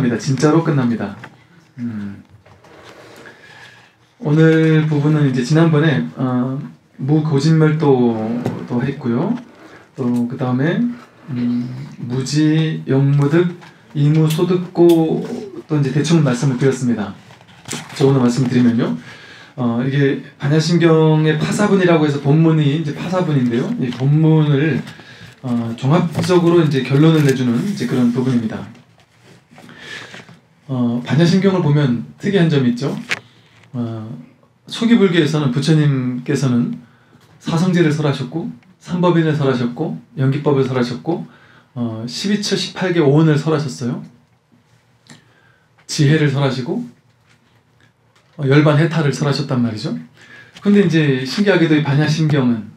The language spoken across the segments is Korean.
끝납니다. 진짜로 끝납니다. 음. 오늘 부분은 이제 지난번에 어, 무고진멸도도 했고요. 또 그 다음에 음, 무지 영무득 이무소득고 또 이제 대충 말씀을 드렸습니다. 저 오늘 말씀드리면요. 어, 이게 반야신경의 파사분이라고 해서 본문이 이제 파사분인데요. 이 본문을 어, 종합적으로 이제 결론을 내주는 이제 그런 부분입니다. 어, 반야신경을 보면 특이한 점이 있죠. 어, 초기 불교에서는 부처님께서는 사성제를 설하셨고 삼법인을 설하셨고 연기법을 설하셨고 어, 12처 18개 오원을 설하셨어요. 지혜를 설하시고 어, 열반 해탈을 설하셨단 말이죠. 근데 이제 신기하게도 이 반야신경은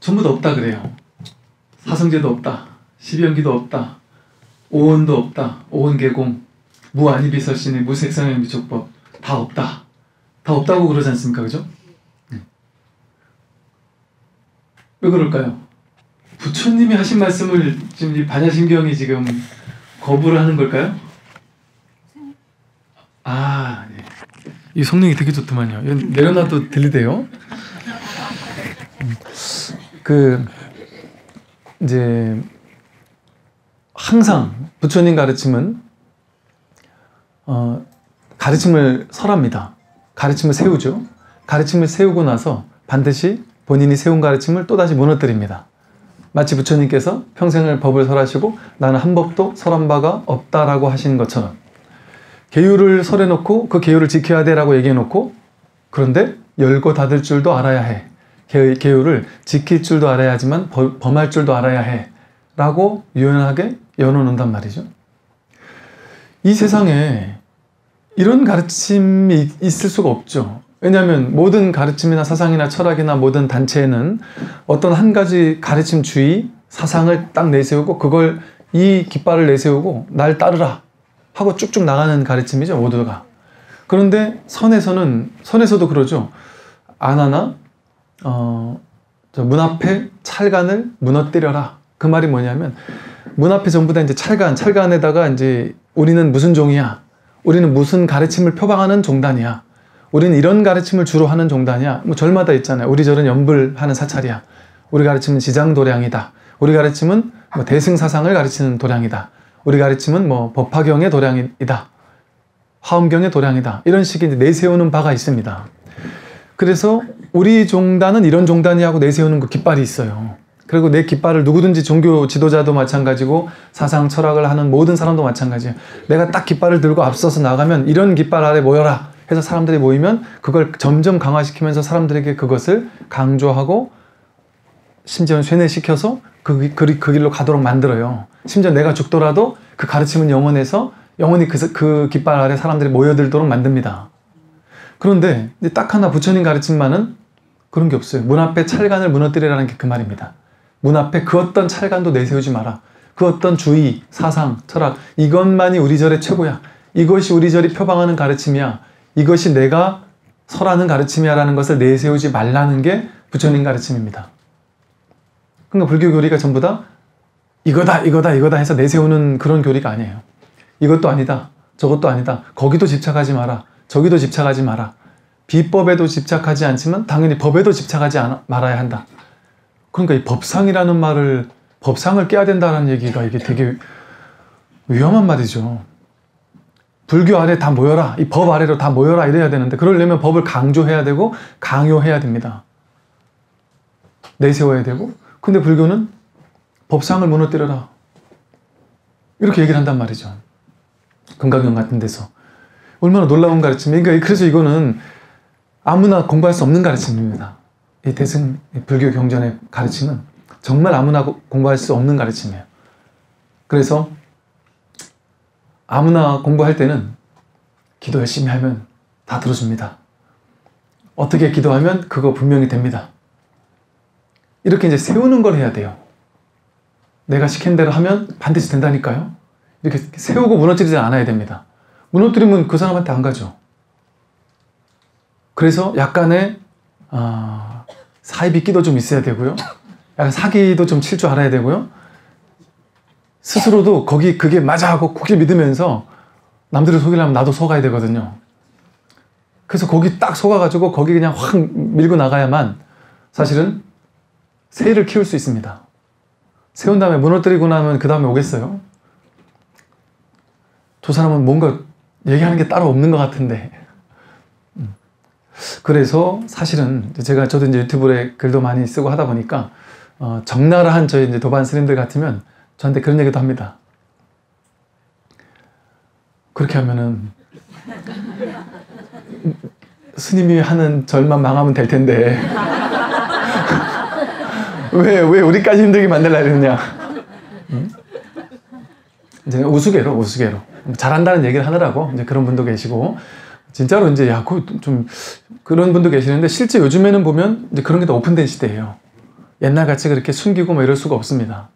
전부 다 없다 그래요. 사성제도 없다. 십연기도 없다. 오원도 없다. 오원계공, 무아니비설신의 무색상의 미촉법 다 없다. 다 없다고 그러지 않습니까? 그죠? 네. 왜 그럴까요? 부처님이 하신 말씀을 지금 이 반야신경이 지금 거부를 하는 걸까요? 아, 네. 이 성능이 되게 좋더만요. 내려놔도 들리대요. 음. 그 이제 항상 부처님 가르침은 어, 가르침을 설합니다. 가르침을 세우죠. 가르침을 세우고 나서 반드시 본인이 세운 가르침을 또다시 무너뜨립니다. 마치 부처님께서 평생을 법을 설하시고 나는 한 법도 설한 바가 없다라고 하시는 것처럼 계율을 설해놓고 그 계율을 지켜야 돼라고 얘기해놓고 그런데 열고 닫을 줄도 알아야 해. 계율을 지킬 줄도 알아야 하지만 범할 줄도 알아야 해. 라고 유연하게 연어놓는단 말이죠. 이 세상에 이런 가르침이 있을 수가 없죠. 왜냐하면 모든 가르침이나 사상이나 철학이나 모든 단체에는 어떤 한 가지 가르침 주의, 사상을 딱 내세우고 그걸 이 깃발을 내세우고 날 따르라 하고 쭉쭉 나가는 가르침이죠. 모두가. 그런데 선에서는 선에서도 그러죠. 안 하나 어, 문 앞에 찰간을 무너뜨려라. 그 말이 뭐냐면 문 앞에 전부 다 이제 찰간, 찰간에다가 이제 우리는 무슨 종이야? 우리는 무슨 가르침을 표방하는 종단이야? 우리는 이런 가르침을 주로 하는 종단이야? 뭐 절마다 있잖아요. 우리 절은 연불하는 사찰이야. 우리 가르침은 지장도량이다. 우리 가르침은 뭐 대승사상을 가르치는 도량이다. 우리 가르침은 뭐 법화경의 도량이다. 화엄경의 도량이다. 이런 식의 내세우는 바가 있습니다. 그래서 우리 종단은 이런 종단이 하고 내세우는 그 깃발이 있어요. 그리고 내 깃발을 누구든지 종교 지도자도 마찬가지고 사상 철학을 하는 모든 사람도 마찬가지예요. 내가 딱 깃발을 들고 앞서서 나가면 이런 깃발 아래 모여라 해서 사람들이 모이면 그걸 점점 강화시키면서 사람들에게 그것을 강조하고 심지어는 쇠뇌시켜서 그, 그, 그 길로 가도록 만들어요. 심지어 내가 죽더라도 그 가르침은 영원해서 영원히 그, 그 깃발 아래 사람들이 모여들도록 만듭니다. 그런데 딱 하나 부처님 가르침만은 그런 게 없어요. 문 앞에 찰간을 무너뜨리라는 게 그 말입니다. 문 앞에 그 어떤 찰간도 내세우지 마라. 그 어떤 주의, 사상, 철학 이것만이 우리 절의 최고야. 이것이 우리 절이 표방하는 가르침이야. 이것이 내가 설하는 가르침이야 라는 것을 내세우지 말라는 게 부처님 가르침입니다. 그러니까 불교 교리가 전부 다 이거다 이거다 이거다 해서 내세우는 그런 교리가 아니에요. 이것도 아니다. 저것도 아니다. 거기도 집착하지 마라. 저기도 집착하지 마라. 비법에도 집착하지 않지만 당연히 법에도 집착하지 않아, 말아야 한다. 그러니까 이 법상이라는 말을 법상을 깨야 된다는 얘기가 이게 되게 위험한 말이죠. 불교 아래 다 모여라. 이 법 아래로 다 모여라. 이래야 되는데 그러려면 법을 강조해야 되고 강요해야 됩니다. 내세워야 되고 근데 불교는 법상을 무너뜨려라. 이렇게 얘기를 한단 말이죠. 금강경 같은 데서. 얼마나 놀라운 가르침이에요. 그러니까 그래서 이거는 아무나 공부할 수 없는 가르침입니다. 이 대승 불교 경전의 가르침은 정말 아무나 공부할 수 없는 가르침이에요. 그래서 아무나 공부할 때는 기도 열심히 하면 다 들어줍니다. 어떻게 기도하면 그거 분명히 됩니다. 이렇게 이제 세우는 걸 해야 돼요. 내가 시킨 대로 하면 반드시 된다니까요. 이렇게 세우고 무너뜨리지 않아야 됩니다. 무너뜨리면 그 사람한테 안 가죠. 그래서 약간의 어, 사이비 끼도 좀 있어야 되고요. 약간 사기도 좀 칠 줄 알아야 되고요. 스스로도 거기 그게 맞아 하고 굳게 믿으면서 남들을 속이려면 나도 속아야 되거든요. 그래서 거기 딱 속아가지고 거기 그냥 확 밀고 나가야만 사실은 새를 키울 수 있습니다. 세운 다음에 무너뜨리고 나면 그 다음에 오겠어요? 두 사람은 뭔가 얘기하는 게 따로 없는 것 같은데. 음. 그래서 사실은 제가 저도 이제 유튜브에 글도 많이 쓰고 하다 보니까 어, 적나라한 저희 이제 도반 스님들 같으면 저한테 그런 얘기도 합니다. 그렇게 하면은 스님이 하는 절만 망하면 될 텐데 왜, 왜 우리까지 힘들게 만들라 그러냐 응? 이제 우스개로 우스개로 잘한다는 얘기를 하느라고 이제 그런 분도 계시고 진짜로 이제 야그좀 그런 분도 계시는데 실제 요즘에는 보면 이제 그런 게더 오픈된 시대예요. 옛날 같이 그렇게 숨기고 뭐 이럴 수가 없습니다.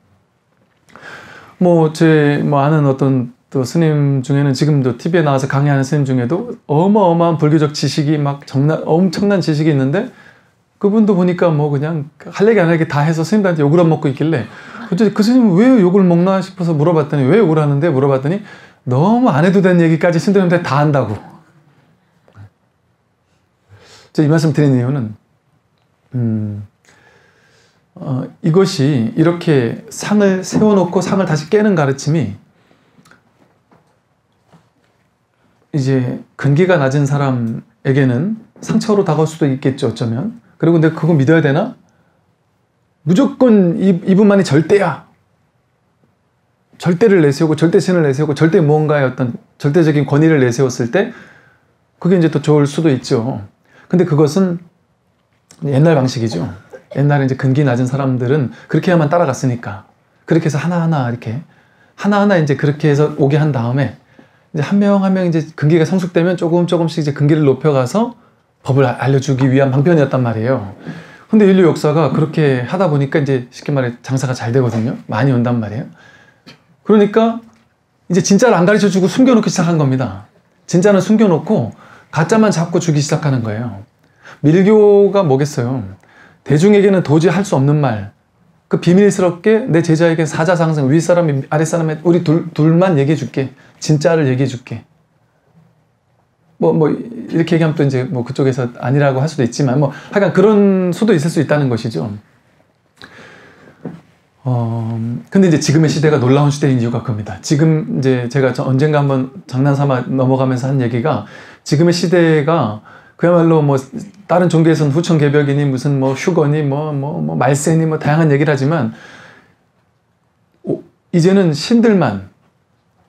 뭐제뭐 아는 어떤 또 스님 중에는 지금도 TV에 나와서 강의하는 스님 중에도 어마어마한 불교적 지식이 막 정말 엄청난 지식이 있는데 그분도 보니까 뭐 그냥 할 얘기 안할 얘기 다 해서 스님들한테 욕을 안 먹고 있길래 도대체 그 스님은 왜 욕을 먹나 싶어서 물어봤더니 왜 욕을 하는데 물어봤더니 너무 안 해도 되는 얘기까지 스님들한테 다 한다고. 저이 말씀 드리는 이유는 음, 어, 이것이 이렇게 상을 세워놓고 상을 다시 깨는 가르침이 이제 근기가 낮은 사람에게는 상처로 다가올 수도 있겠죠, 어쩌면. 그리고 근데 그거 믿어야 되나? 무조건 이, 이분만이 절대야. 절대를 내세우고 절대신을 내세우고 절대 무언가의 어떤 절대적인 권위를 내세웠을 때 그게 이제 또 좋을 수도 있죠. 근데 그것은 옛날 방식이죠. 옛날에 이제 근기 낮은 사람들은 그렇게 해야만 따라갔으니까. 그렇게 해서 하나하나 이렇게 하나하나 이제 그렇게 해서 오게 한 다음에 이제 한 명 한 명 이제 근기가 성숙되면 조금 조금씩 이제 근기를 높여가서 법을 알려주기 위한 방편이었단 말이에요. 근데 인류 역사가 그렇게 하다 보니까 이제 쉽게 말해 장사가 잘 되거든요. 많이 온단 말이에요. 그러니까 이제 진짜를 안 가르쳐 주고 숨겨놓기 시작한 겁니다. 진짜는 숨겨놓고 가짜만 잡고 주기 시작하는 거예요. 밀교가 뭐겠어요? 대중에게는 도저히 할 수 없는 말, 그 비밀스럽게 내 제자에게 사자상승, 윗사람, 아랫사람에 우리 둘, 둘만 얘기해 줄게. 진짜를 얘기해 줄게. 뭐, 뭐, 이렇게 얘기하면 또 이제 뭐 그쪽에서 아니라고 할 수도 있지만, 뭐, 하여간 그런 수도 있을 수 있다는 것이죠. 어, 근데 이제 지금의 시대가 놀라운 시대인 이유가 그겁니다. 지금 이제 제가 언젠가 한번 장난 삼아 넘어가면서 한 얘기가 지금의 시대가 그야말로 뭐 다른 종교에서는 후천 개벽이니 무슨 뭐 휴거니 뭐뭐뭐 말세니 뭐 다양한 얘기를 하지만 오, 이제는 신들만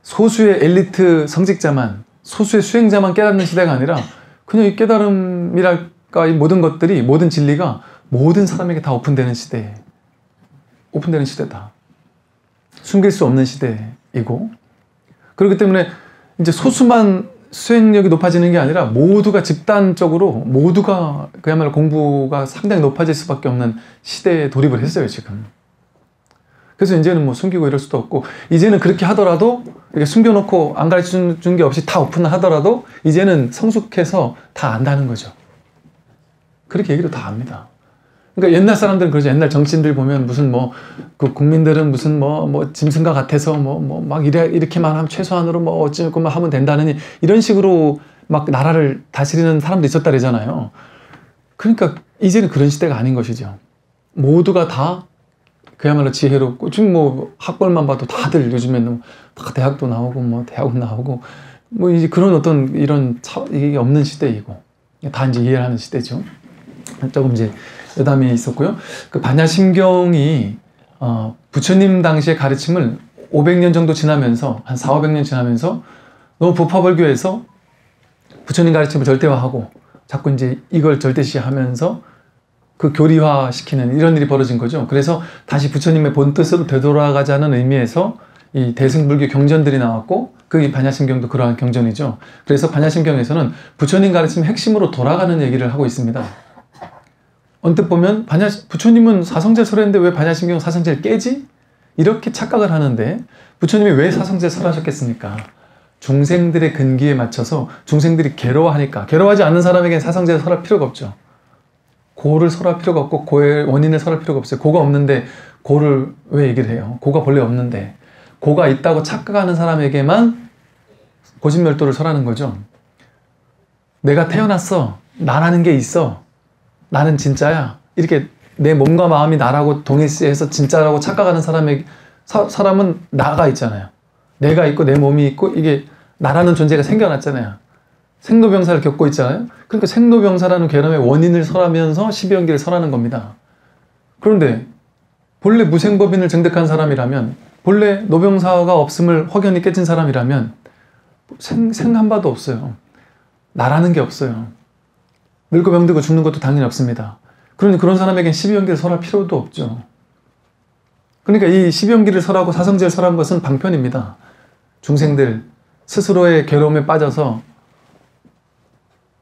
소수의 엘리트 성직자만 소수의 수행자만 깨닫는 시대가 아니라 그냥 이 깨달음이랄까 이 모든 것들이 모든 진리가 모든 사람에게 다 오픈되는 시대 오픈되는 시대다. 숨길 수 없는 시대이고 그렇기 때문에 이제 소수만 수행력이 높아지는 게 아니라 모두가 집단적으로 모두가 그야말로 공부가 상당히 높아질 수밖에 없는 시대에 돌입을 했어요 지금. 그래서 이제는 뭐 숨기고 이럴 수도 없고 이제는 그렇게 하더라도 이렇게 숨겨놓고 안 가르쳐 준 게 없이 다 오픈을 하더라도 이제는 성숙해서 다 안다는 거죠. 그렇게 얘기를 다 합니다. 그러니까 옛날 사람들은 그러죠. 옛날 정치인들 보면 무슨 뭐, 그 국민들은 무슨 뭐, 뭐, 짐승과 같아서 뭐, 뭐, 막 이래, 이렇게만 하면 최소한으로 뭐 어찌고만 하면 된다느니 이런 식으로 막 나라를 다스리는 사람도 있었다 그러잖아요. 그러니까 이제는 그런 시대가 아닌 것이죠. 모두가 다 그야말로 지혜롭고 지금 뭐 학벌만 봐도 다들 요즘에는 다 대학도 나오고 뭐 대학원 나오고 뭐 이제 그런 어떤 이런 차, 이게 없는 시대이고 다 이제 이해를 하는 시대죠. 조금 이제 여담이 있었고요. 그 반야심경이 어, 부처님 당시의 가르침을 500년 정도 지나면서 한 4, 500년 지나면서 너무 부파벌교에서 부처님 가르침을 절대화하고 자꾸 이제 이걸 절대시하면서 그 교리화 시키는 이런 일이 벌어진 거죠. 그래서 다시 부처님의 본 뜻으로 되돌아가자는 의미에서 이 대승불교 경전들이 나왔고 그 반야심경도 그러한 경전이죠. 그래서 반야심경에서는 부처님 가르침 핵심으로 돌아가는 얘기를 하고 있습니다. 언뜻 보면 반야 부처님은 사성제 설했는데 왜 반야심경 사성제를 깨지? 이렇게 착각을 하는데 부처님이 왜 사성제 설하셨겠습니까? 중생들의 근기에 맞춰서 중생들이 괴로워하니까 괴로워하지 않는 사람에게는 사성제 설할 필요가 없죠. 고를 설할 필요가 없고 고의 원인을 설할 필요가 없어요. 고가 없는데 고를 왜 얘기를 해요? 고가 본래 없는데 고가 있다고 착각하는 사람에게만 고진멸도를 설하는 거죠. 내가 태어났어. 나라는 게 있어. 나는 진짜야. 이렇게 내 몸과 마음이 나라고 동일시해서 진짜라고 착각하는 사람의 사, 사람은 나가 있잖아요. 내가 있고 내 몸이 있고 이게 나라는 존재가 생겨났잖아요. 생로병사를 겪고 있잖아요. 그러니까 생로병사라는 괴람의 원인을 설하면서 십이연기를 설하는 겁니다. 그런데 본래 무생법인을 증득한 사람이라면 본래 노병사가 없음을 확연히 깨진 사람이라면 생, 생한 바도 없어요. 나라는 게 없어요. 늙고 병들고 죽는 것도 당연히 없습니다. 그러니 그런 사람에겐 십이연기를 설할 필요도 없죠. 그러니까 이 십이연기를 설하고 사성제를 설한 것은 방편입니다. 중생들 스스로의 괴로움에 빠져서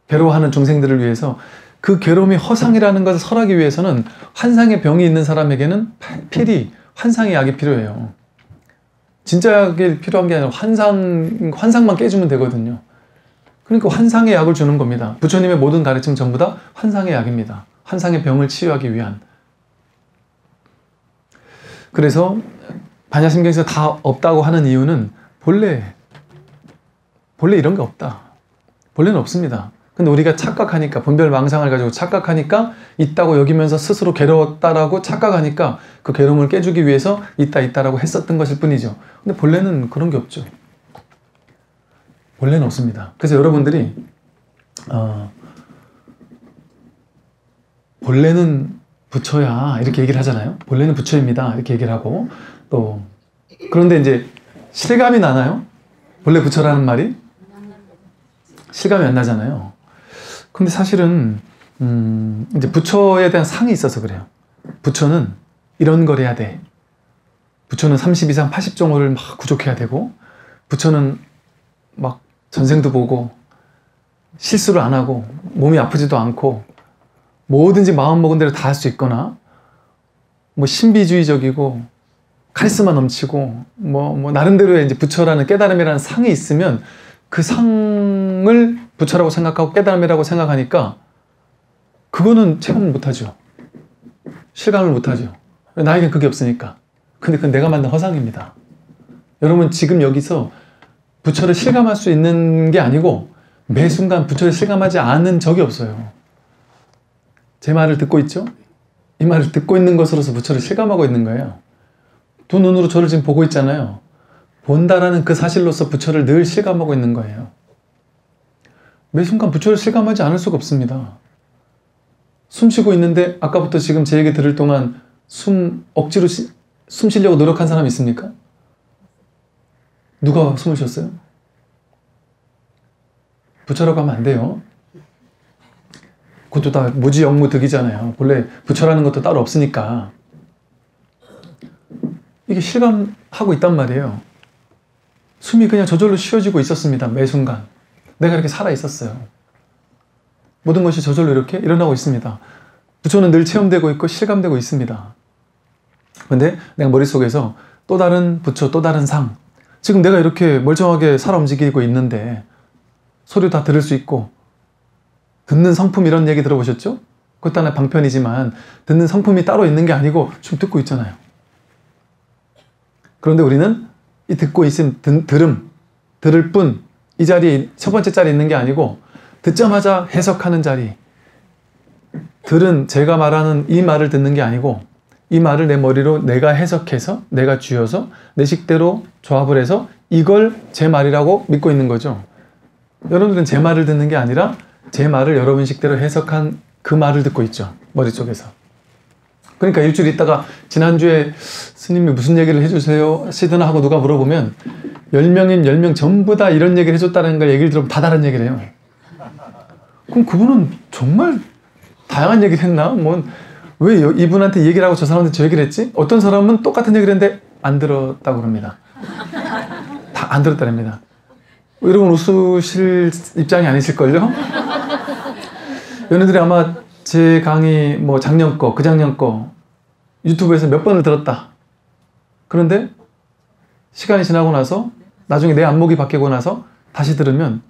괴로워하는 중생들을 위해서 그 괴로움이 허상이라는 것을 설하기 위해서는 환상의 병이 있는 사람에게는 필히 환상의 약이 필요해요. 진짜 약이 필요한 게 아니라 환상, 환상만 깨주면 되거든요. 그러니까 환상의 약을 주는 겁니다. 부처님의 모든 가르침 전부 다 환상의 약입니다. 환상의 병을 치유하기 위한. 그래서 반야심경에서 다 없다고 하는 이유는 본래 본래 이런 게 없다. 본래는 없습니다. 근데 우리가 착각하니까 분별 망상을 가지고 착각하니까 있다고 여기면서 스스로 괴로웠다라고 착각하니까 그 괴로움을 깨주기 위해서 있다 있다라고 했었던 것일 뿐이죠. 근데 본래는 그런 게 없죠. 본래는 없습니다. 그래서 여러분들이 어, 본래는 부처야 이렇게 얘기를 하잖아요. 본래는 부처입니다 이렇게 얘기를 하고 또 그런데 이제 실감이 나나요? 본래 부처라는 말이 실감이 안 나잖아요. 근데 사실은 음, 이제 부처에 대한 상이 있어서 그래요. 부처는 이런 걸 해야 돼. 부처는 30 이상 80종호를 막 구족해야 되고 부처는 막 전생도 보고 실수를 안 하고 몸이 아프지도 않고 뭐든지 마음 먹은 대로 다 할 수 있거나 뭐 신비주의적이고 카리스마 넘치고 뭐, 뭐 나름대로의 이제 부처라는 깨달음이라는 상이 있으면 그 상을 부처라고 생각하고 깨달음이라고 생각하니까 그거는 체험을 못하죠. 실감을 못하죠. 나에겐 그게 없으니까. 근데 그건 내가 만든 허상입니다. 여러분 지금 여기서 부처를 실감할 수 있는 게 아니고 매 순간 부처를 실감하지 않은 적이 없어요. 제 말을 듣고 있죠? 이 말을 듣고 있는 것으로서 부처를 실감하고 있는 거예요. 두 눈으로 저를 지금 보고 있잖아요. 본다라는 그 사실로서 부처를 늘 실감하고 있는 거예요. 매 순간 부처를 실감하지 않을 수가 없습니다. 숨 쉬고 있는데 아까부터 지금 제 얘기 들을 동안 숨 억지로 시, 숨 쉬려고 노력한 사람 있습니까? 누가 숨을 쉬었어요? 부처라고 하면 안 돼요. 그것도 다 무지 영무 득이잖아요. 본래 부처라는 것도 따로 없으니까. 이게 실감하고 있단 말이에요. 숨이 그냥 저절로 쉬어지고 있었습니다. 매 순간. 내가 이렇게 살아 있었어요. 모든 것이 저절로 이렇게 일어나고 있습니다. 부처는 늘 체험되고 있고 실감되고 있습니다. 근데 내가 머릿속에서 또 다른 부처, 또 다른 상. 지금 내가 이렇게 멀쩡하게 살아 움직이고 있는데 소리 다 들을 수 있고 듣는 성품 이런 얘기 들어보셨죠? 그것도 하나 방편이지만 듣는 성품이 따로 있는 게 아니고 좀 듣고 있잖아요. 그런데 우리는 이 듣고 있음, 들음, 들을 뿐, 이 자리에 첫 번째 자리에 있는 게 아니고, 듣자마자 해석하는 자리. 들은 제가 말하는 이 말을 듣는 게 아니고, 이 말을 내 머리로 내가 해석해서, 내가 쥐어서, 내 식대로 조합을 해서, 이걸 제 말이라고 믿고 있는 거죠. 여러분들은 제 말을 듣는 게 아니라, 제 말을 여러분 식대로 해석한 그 말을 듣고 있죠. 머릿속에서. 그러니까 일주일 있다가 지난주에 스님이 무슨 얘기를 해주세요 시드나 하고 누가 물어보면 10명인 10명 전부 다 이런 얘기를 해줬다는 걸 얘기를 들으면 다 다른 얘기를 해요. 그럼 그분은 정말 다양한 얘기를 했나? 뭐, 왜 이분한테 얘기를 하고 저 사람한테 저 얘기를 했지? 어떤 사람은 똑같은 얘기를 했는데 안 들었다고 그럽니다. 다 안 들었다랍니다. 여러분 웃으실 입장이 아니실걸요? 연애들이 아마 제 강의 뭐 작년 거, 그 작년 거 유튜브에서 몇 번을 들었다. 그런데 시간이 지나고 나서 나중에 내 안목이 바뀌고 나서 다시 들으면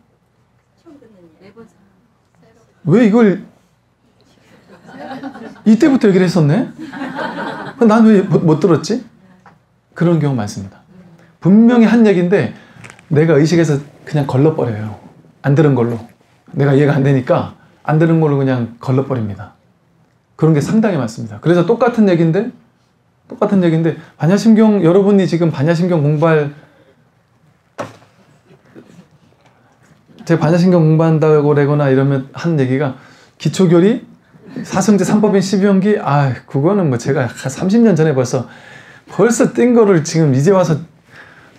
왜 이걸 이때부터 얘기를 했었네? 난 왜 못 들었지? 그런 경우 많습니다. 분명히 한 얘기인데 내가 의식에서 그냥 걸러버려요. 안 들은 걸로. 내가 이해가 안 되니까 안 들은 걸로 그냥 걸러버립니다. 그런 게 상당히 많습니다. 그래서 똑같은 얘기인데, 똑같은 얘기인데, 반야심경, 여러분이 지금 반야심경 공부할, 제가 반야심경 공부한다고 그러거나 이러면 하는 얘기가 기초교리, 사성제 3법인 12연기, 아, 그거는 뭐 제가 30년 전에 벌써, 벌써 뗀 거를 지금 이제 와서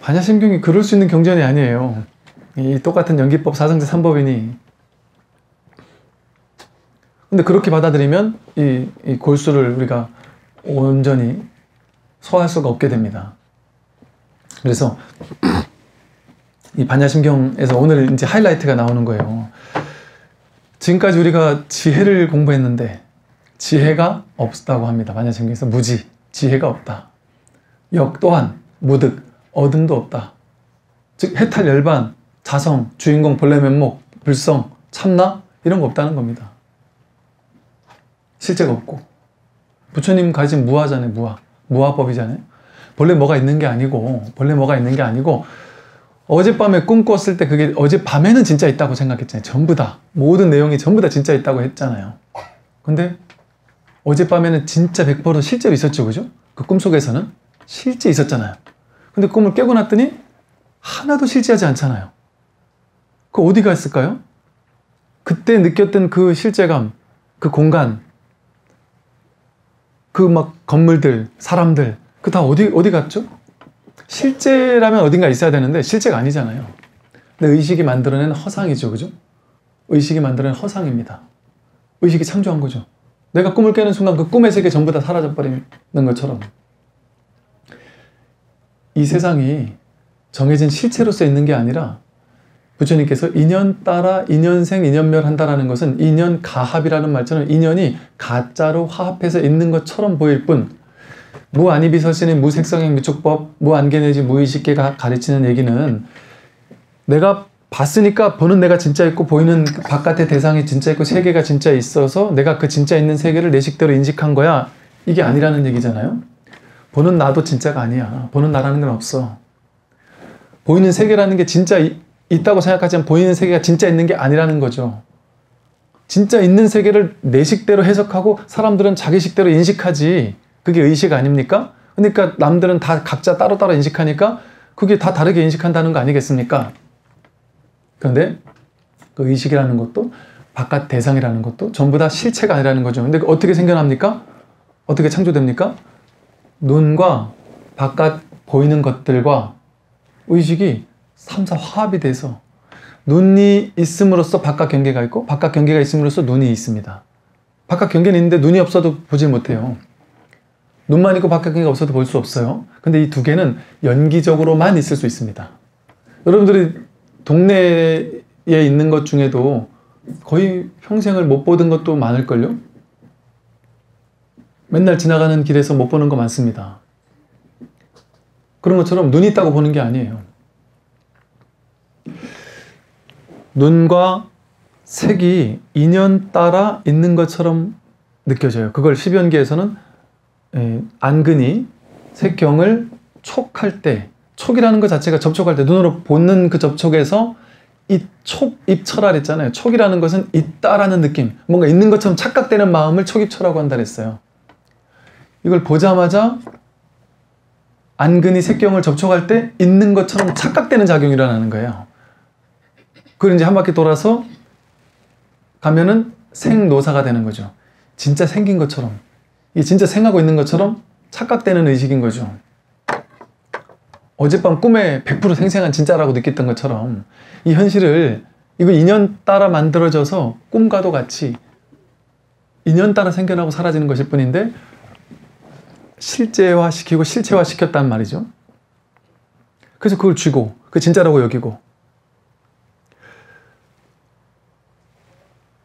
반야심경이 그럴 수 있는 경전이 아니에요. 이 똑같은 연기법 사성제 3법이니. 근데 그렇게 받아들이면 이, 이 골수를 우리가 온전히 소화할 수가 없게 됩니다. 그래서 이 반야심경에서 오늘 이제 하이라이트가 나오는 거예요. 지금까지 우리가 지혜를 공부했는데 지혜가 없다고 합니다. 반야심경에서 무지, 지혜가 없다. 역 또한 무득, 어둠도 없다. 즉 해탈 열반, 자성, 주인공, 본래 면목, 불성, 참나 이런 거 없다는 겁니다. 실제가 없고 부처님 가진 무화잖아요. 무화. 무화법이잖아요. 본래 뭐가 있는 게 아니고 본래 뭐가 있는 게 아니고 어젯밤에 꿈 꿨을 때 그게 어젯밤에는 진짜 있다고 생각했잖아요. 전부 다. 모든 내용이 전부 다 진짜 있다고 했잖아요. 근데 어젯밤에는 진짜 100% 실제로 있었죠. 그죠? 그 꿈속에서는 실제 있었잖아요. 근데 꿈을 깨고 났더니 하나도 실제하지 않잖아요. 그 어디가 있을까요? 그때 느꼈던 그 실제감, 그 공간, 그 막 건물들, 사람들, 그 다 어디, 어디 갔죠? 실제라면 어딘가 있어야 되는데 실제가 아니잖아요. 근데 의식이 만들어낸 허상이죠. 그죠? 의식이 만들어낸 허상입니다. 의식이 창조한 거죠. 내가 꿈을 깨는 순간 그 꿈의 세계 전부 다 사라져 버리는 것처럼 이 세상이 정해진 실체로서 있는 게 아니라 부처님께서 인연 따라 인연생 인연멸 한다라는 것은 인연 가합이라는 말처럼 인연이 가짜로 화합해서 있는 것처럼 보일 뿐 무안이비설신의 무색성행 미촉법 무안개 내지 무의식계가 가르치는 얘기는 내가 봤으니까 보는 내가 진짜 있고 보이는 바깥의 대상이 진짜 있고 세계가 진짜 있어서 내가 그 진짜 있는 세계를 내 식대로 인식한 거야 이게 아니라는 얘기잖아요 보는 나도 진짜가 아니야 보는 나라는 건 없어 보이는 세계라는 게 진짜 있다고 생각하지만 보이는 세계가 진짜 있는 게 아니라는 거죠. 진짜 있는 세계를 내 식대로 해석하고 사람들은 자기 식대로 인식하지. 그게 의식 아닙니까? 그러니까 남들은 다 각자 따로따로 인식하니까 그게 다 다르게 인식한다는 거 아니겠습니까? 그런데 그 의식이라는 것도 바깥 대상이라는 것도 전부 다 실체가 아니라는 거죠. 근데 어떻게 생겨납니까? 어떻게 창조됩니까? 눈과 바깥 보이는 것들과 의식이 3, 4 화합이 돼서 눈이 있음으로써 바깥 경계가 있고 바깥 경계가 있음으로써 눈이 있습니다. 바깥 경계는 있는데 눈이 없어도 보지 못해요. 눈만 있고 경계가 없어도 볼 수 없어요. 근데 이 두 개는 연기적으로만 있을 수 있습니다. 여러분들이 동네에 있는 것 중에도 거의 평생을 못 보던 것도 많을걸요? 맨날 지나가는 길에서 못 보는 거 많습니다. 그런 것처럼 눈이 있다고 보는 게 아니에요. 눈과 색이 인연 따라 있는 것처럼 느껴져요. 그걸 십연기에서는 안근이 색경을 촉할 때 촉이라는 것 자체가 접촉할 때 눈으로 보는 그 접촉에서 이 촉, 입철할 있잖아요. 촉이라는 것은 있다라는 느낌, 뭔가 있는 것처럼 착각되는 마음을 촉입철라고 한다 그랬어요. 이걸 보자마자 안근이 색경을 접촉할 때 있는 것처럼 착각되는 작용이 일어나는 거예요. 그걸 이제 한 바퀴 돌아서 가면은 생노사가 되는 거죠. 진짜 생긴 것처럼. 이 진짜 생하고 있는 것처럼 착각되는 의식인 거죠. 어젯밤 꿈에 100% 생생한 진짜라고 느꼈던 것처럼 이 현실을 이거 인연 따라 만들어져서 꿈과도 같이 인연 따라 생겨나고 사라지는 것일 뿐인데 실제화 시키고 실체화 시켰단 말이죠. 그래서 그걸 쥐고 그 진짜라고 여기고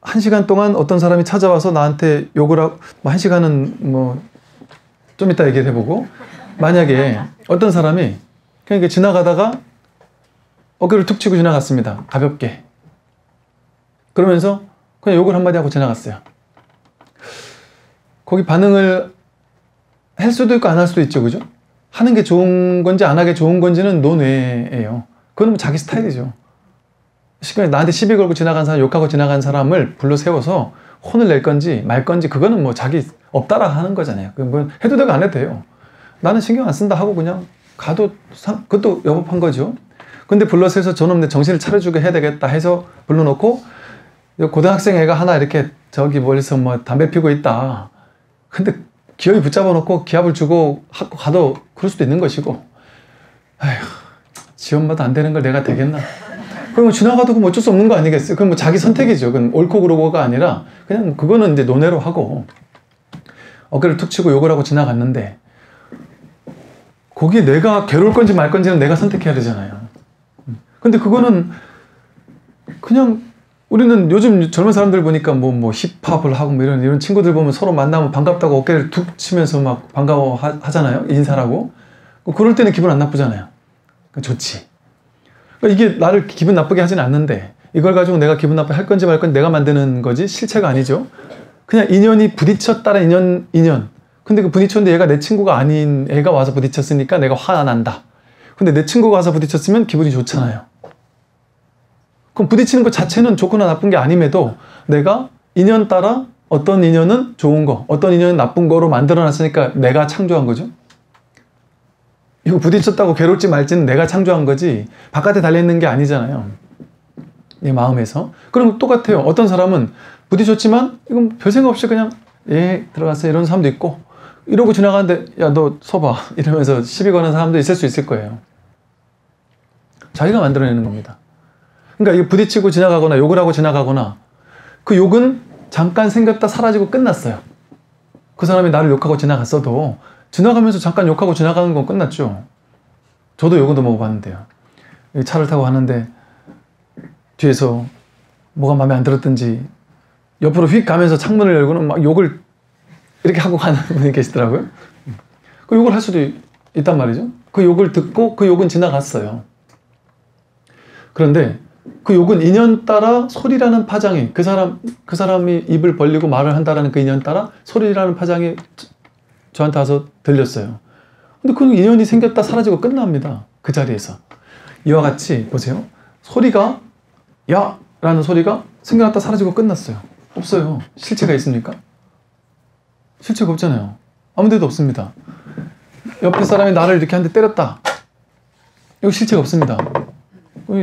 한 시간 동안 어떤 사람이 찾아와서 나한테 욕을 하고 뭐 한 시간은 뭐 좀 이따 얘기를 해보고 만약에 어떤 사람이 그냥 지나가다가 어깨를 툭 치고 지나갔습니다. 가볍게. 그러면서 그냥 욕을 한마디 하고 지나갔어요. 거기 반응을 할 수도 있고 안 할 수도 있죠. 그죠? 하는 게 좋은 건지 안 하게 좋은 건지는 논외예요. 그건 뭐 자기 스타일이죠. 시간에 나한테 시비 걸고 지나간 사람, 욕하고 지나간 사람을 불러 세워서 혼을 낼 건지 말 건지 그거는 뭐 자기 없다라 하는 거잖아요. 그뭐 해도 되고 안 해도 돼요. 나는 신경 안 쓴다 하고 그냥 가도 상, 그것도 여법한 거죠. 근데 불러서 해서 저놈 내 정신을 차려주게 해야 되겠다 해서 불러놓고 고등학생 애가 하나 이렇게 저기 멀리서 뭐 담배 피고 있다. 근데 기어이 붙잡아 놓고 기합을 주고 하고 가도 그럴 수도 있는 것이고 아휴 지원마다 안 되는 걸 내가 되겠나 그럼 지나가도 그럼 어쩔 수 없는 거 아니겠어요? 그럼 뭐 자기 선택이죠. 그건 옳고 그르고가 아니라 그냥 그거는 이제 논외로 하고 어깨를 툭 치고 욕을 하고 지나갔는데 거기에 내가 괴로울 건지 말 건지는 내가 선택해야 되잖아요. 근데 그거는 그냥 우리는 요즘 젊은 사람들 보니까 뭐, 뭐 힙합을 하고 뭐 이런, 이런 친구들 보면 서로 만나면 반갑다고 어깨를 툭 치면서 막 반가워 하 잖아요. 인사라고. 그럴 때는 기분 안 나쁘잖아요. 좋지. 그러니까 이게 나를 기분 나쁘게 하진 않는데 이걸 가지고 내가 기분 나쁘게 할 건지 말 건지 내가 만드는 거지 실체가 아니죠. 그냥 인연이 부딪혔다는 인연, 인연. 근데 그 부딪혔는데 얘가 내 친구가 아닌 애가 와서 부딪혔으니까 내가 화난다. 근데 내 친구가 와서 부딪혔으면 기분이 좋잖아요. 그럼 부딪히는 것 자체는 좋거나 나쁜 게 아님에도 내가 인연 따라 어떤 인연은 좋은 거, 어떤 인연은 나쁜 거로 만들어 놨으니까 내가 창조한 거죠. 이거 부딪혔다고 괴롭지 말지는 내가 창조한 거지 바깥에 달려있는 게 아니잖아요. 내 마음에서. 그럼 똑같아요. 어떤 사람은 부딪혔지만 이건 별 생각 없이 그냥 예 들어갔어 이런 사람도 있고 이러고 지나가는데 야 너 서봐 이러면서 시비 거는 사람도 있을 수 있을 거예요. 자기가 만들어내는 겁니다. 그러니까 이거 부딪히고 지나가거나 욕을 하고 지나가거나 그 욕은 잠깐 생겼다 사라지고 끝났어요. 그 사람이 나를 욕하고 지나갔어도 지나가면서 잠깐 욕하고 지나가는 건 끝났죠. 저도 요거도 먹어봤는데요. 차를 타고 가는데 뒤에서 뭐가 마음에 안 들었든지 옆으로 휙 가면서 창문을 열고는 막 욕을 이렇게 하고 가는 분이 계시더라고요. 그 욕을 할 수도 있단 말이죠. 그 욕을 듣고 그 욕은 지나갔어요. 그런데 그 욕은 인연 따라 소리라는 파장이 그 사람 그 사람이 입을 벌리고 말을 한다라는 그 인연 따라 소리라는 파장이 저한테 와서 들렸어요. 근데 그 인연이 생겼다 사라지고 끝납니다. 그 자리에서. 이와 같이 보세요. 소리가 야! 라는 소리가 생겨났다 사라지고 끝났어요. 없어요. 실체가 있습니까? 실체가 없잖아요. 아무 데도 없습니다. 옆에 사람이 나를 이렇게 한 대 때렸다. 이거 실체가 없습니다.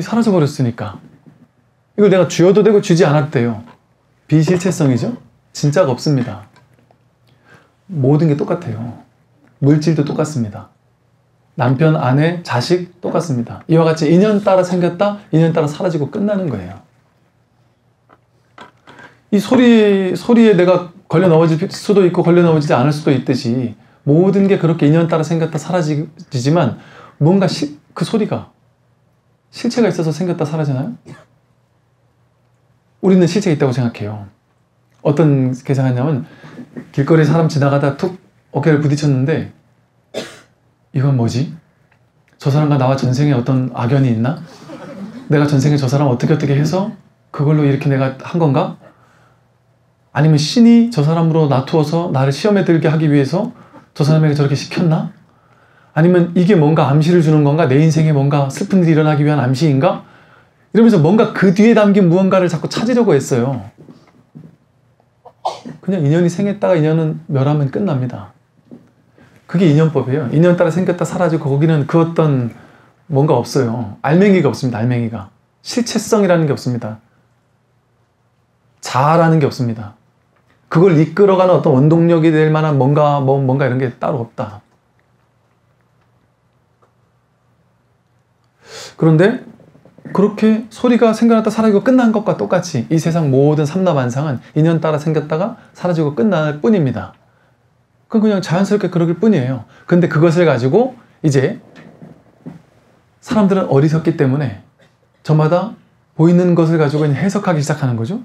사라져 버렸으니까. 이걸 내가 쥐어도 되고 쥐지 않았대요. 비실체성이죠? 진짜가 없습니다. 모든 게 똑같아요. 물질도 똑같습니다. 남편, 아내, 자식 똑같습니다. 이와 같이 인연 따라 생겼다, 인연 따라 사라지고 끝나는 거예요. 이 소리, 소리에 내가 걸려 넘어질 수도 있고 걸려 넘어지지 않을 수도 있듯이 모든 게 그렇게 인연 따라 생겼다 사라지지만 뭔가 시, 그 소리가 실체가 있어서 생겼다 사라지나요? 우리는 실체가 있다고 생각해요. 어떤 개상하냐면 길거리 사람 지나가다 툭 어깨를 부딪혔는데 이건 뭐지? 저 사람과 나와 전생에 어떤 악연이 있나? 내가 전생에 저 사람 어떻게 어떻게 해서 그걸로 이렇게 내가 한 건가? 아니면 신이 저 사람으로 놔두어서 나를 시험에 들게 하기 위해서 저 사람에게 저렇게 시켰나? 아니면 이게 뭔가 암시를 주는 건가? 내 인생에 뭔가 슬픈 일이 일어나기 위한 암시인가? 이러면서 뭔가 그 뒤에 담긴 무언가를 자꾸 찾으려고 했어요. 그냥 인연이 생겼다가 인연은 멸하면 끝납니다. 그게 인연법이에요. 인연 따라 생겼다 사라지고 거기는 그 어떤 뭔가 없어요. 알맹이가 없습니다. 알맹이가. 실체성이라는 게 없습니다. 자아라는 게 없습니다. 그걸 이끌어가는 어떤 원동력이 될 만한 뭔가, 뭐, 뭔가 이런 게 따로 없다. 그런데 그렇게 소리가 생겨났다 사라지고 끝난 것과 똑같이 이 세상 모든 삼라만상은 인연 따라 생겼다가 사라지고 끝날 뿐입니다. 그건 그냥 자연스럽게 그러길 뿐이에요. 근데 그것을 가지고 이제 사람들은 어리석기 때문에 저마다 보이는 것을 가지고 해석하기 시작하는 거죠.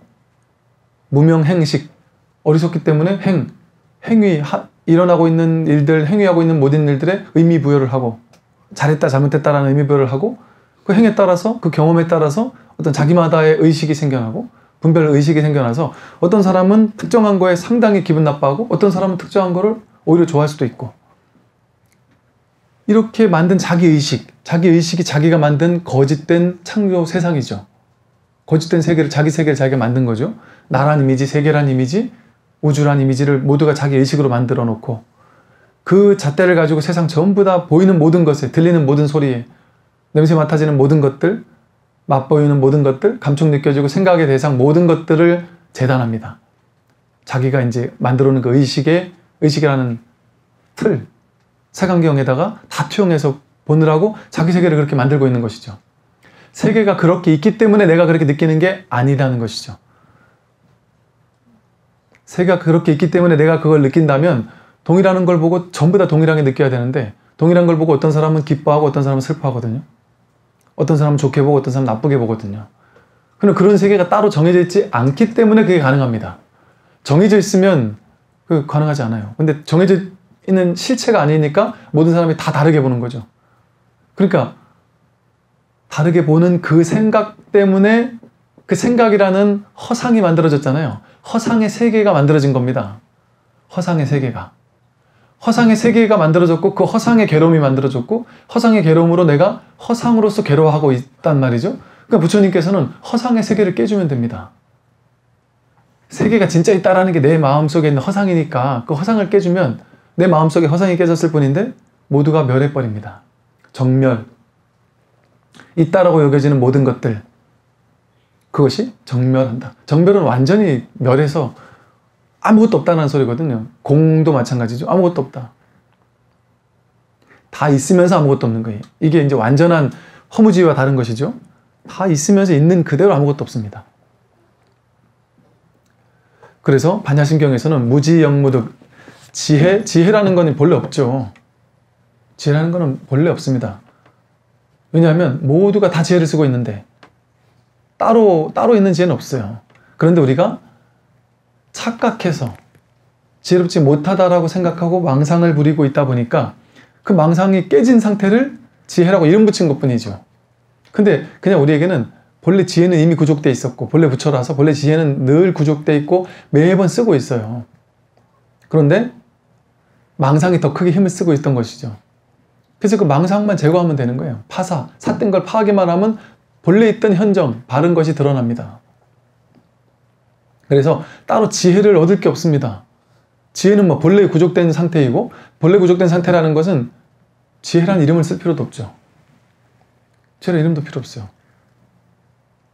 무명행식 어리석기 때문에 행 행위 하, 일어나고 있는 일들 행위하고 있는 모든 일들에 의미 부여를 하고 잘했다 잘못했다라는 의미 부여를 하고 그 행에 따라서 그 경험에 따라서 어떤 자기마다의 의식이 생겨나고 분별 의식이 생겨나서 어떤 사람은 특정한 거에 상당히 기분 나빠하고 어떤 사람은 특정한 거를 오히려 좋아할 수도 있고 이렇게 만든 자기 의식, 자기 의식이 자기가 만든 거짓된 창조 세상이죠. 거짓된 세계를 자기 세계를 자기가 만든 거죠. 나란 이미지, 세계란 이미지, 우주란 이미지를 모두가 자기 의식으로 만들어 놓고 그 잣대를 가지고 세상 전부 다 보이는 모든 것에 들리는 모든 소리에 냄새 맡아지는 모든 것들 맛보이는 모든 것들 감촉 느껴지고 생각의 대상 모든 것들을 재단합니다. 자기가 이제 만들어 놓은 그 의식의 의식이라는 틀 색안경에다가 다 투영해서 보느라고 자기 세계를 그렇게 만들고 있는 것이죠. 세계가 그렇게 있기 때문에 내가 그렇게 느끼는 게 아니라는 것이죠. 세계가 그렇게 있기 때문에 내가 그걸 느낀다면 동일하는 걸 보고 전부 다 동일하게 느껴야 되는데 동일한 걸 보고 어떤 사람은 기뻐하고 어떤 사람은 슬퍼하거든요. 어떤 사람은 좋게 보고 어떤 사람은 나쁘게 보거든요. 그럼 그런 세계가 따로 정해져 있지 않기 때문에 그게 가능합니다. 정해져 있으면 그 가능하지 않아요. 근데 정해져 있는 실체가 아니니까 모든 사람이 다 다르게 보는 거죠. 그러니까 다르게 보는 그 생각 때문에 그 생각이라는 허상이 만들어졌잖아요. 허상의 세계가 만들어진 겁니다. 허상의 세계가. 허상의 세계가 만들어졌고 그 허상의 괴로움이 만들어졌고 허상의 괴로움으로 내가 허상으로서 괴로워하고 있단 말이죠. 그러니까 부처님께서는 허상의 세계를 깨주면 됩니다. 세계가 진짜 있다라는 게 내 마음속에 있는 허상이니까 그 허상을 깨주면 내 마음속에 허상이 깨졌을 뿐인데 모두가 멸해버립니다. 정멸. 있다라고 여겨지는 모든 것들. 그것이 정멸한다. 정멸은 완전히 멸해서 아무것도 없다는 소리거든요. 공도 마찬가지죠. 아무것도 없다. 다 있으면서 아무것도 없는 거예요. 이게 이제 완전한 허무지와 다른 것이죠. 다 있으면서 있는 그대로 아무것도 없습니다. 그래서 반야신경에서는 무지영무득 지혜, 지혜라는 건 본래 없죠. 지혜라는 거는 본래 없습니다. 왜냐하면 모두가 다 지혜를 쓰고 있는데 따로 따로 있는 지혜는 없어요. 그런데 우리가 착각해서 지혜롭지 못하다라고 생각하고 망상을 부리고 있다 보니까 그 망상이 깨진 상태를 지혜라고 이름 붙인 것 뿐이죠. 근데 그냥 우리에게는 본래 지혜는 이미 구족돼 있었고 본래 부처라서 본래 지혜는 늘 구족돼 있고 매번 쓰고 있어요. 그런데 망상이 더 크게 힘을 쓰고 있던 것이죠. 그래서 그 망상만 제거하면 되는 거예요. 파사, 삿된 걸 파하기만 하면 본래 있던 현정, 바른 것이 드러납니다. 그래서 따로 지혜를 얻을 게 없습니다. 지혜는 뭐 본래 구족된 상태이고 본래 구족된 상태라는 것은 지혜란 이름을 쓸 필요도 없죠. 지혜란 이름도 필요 없어요.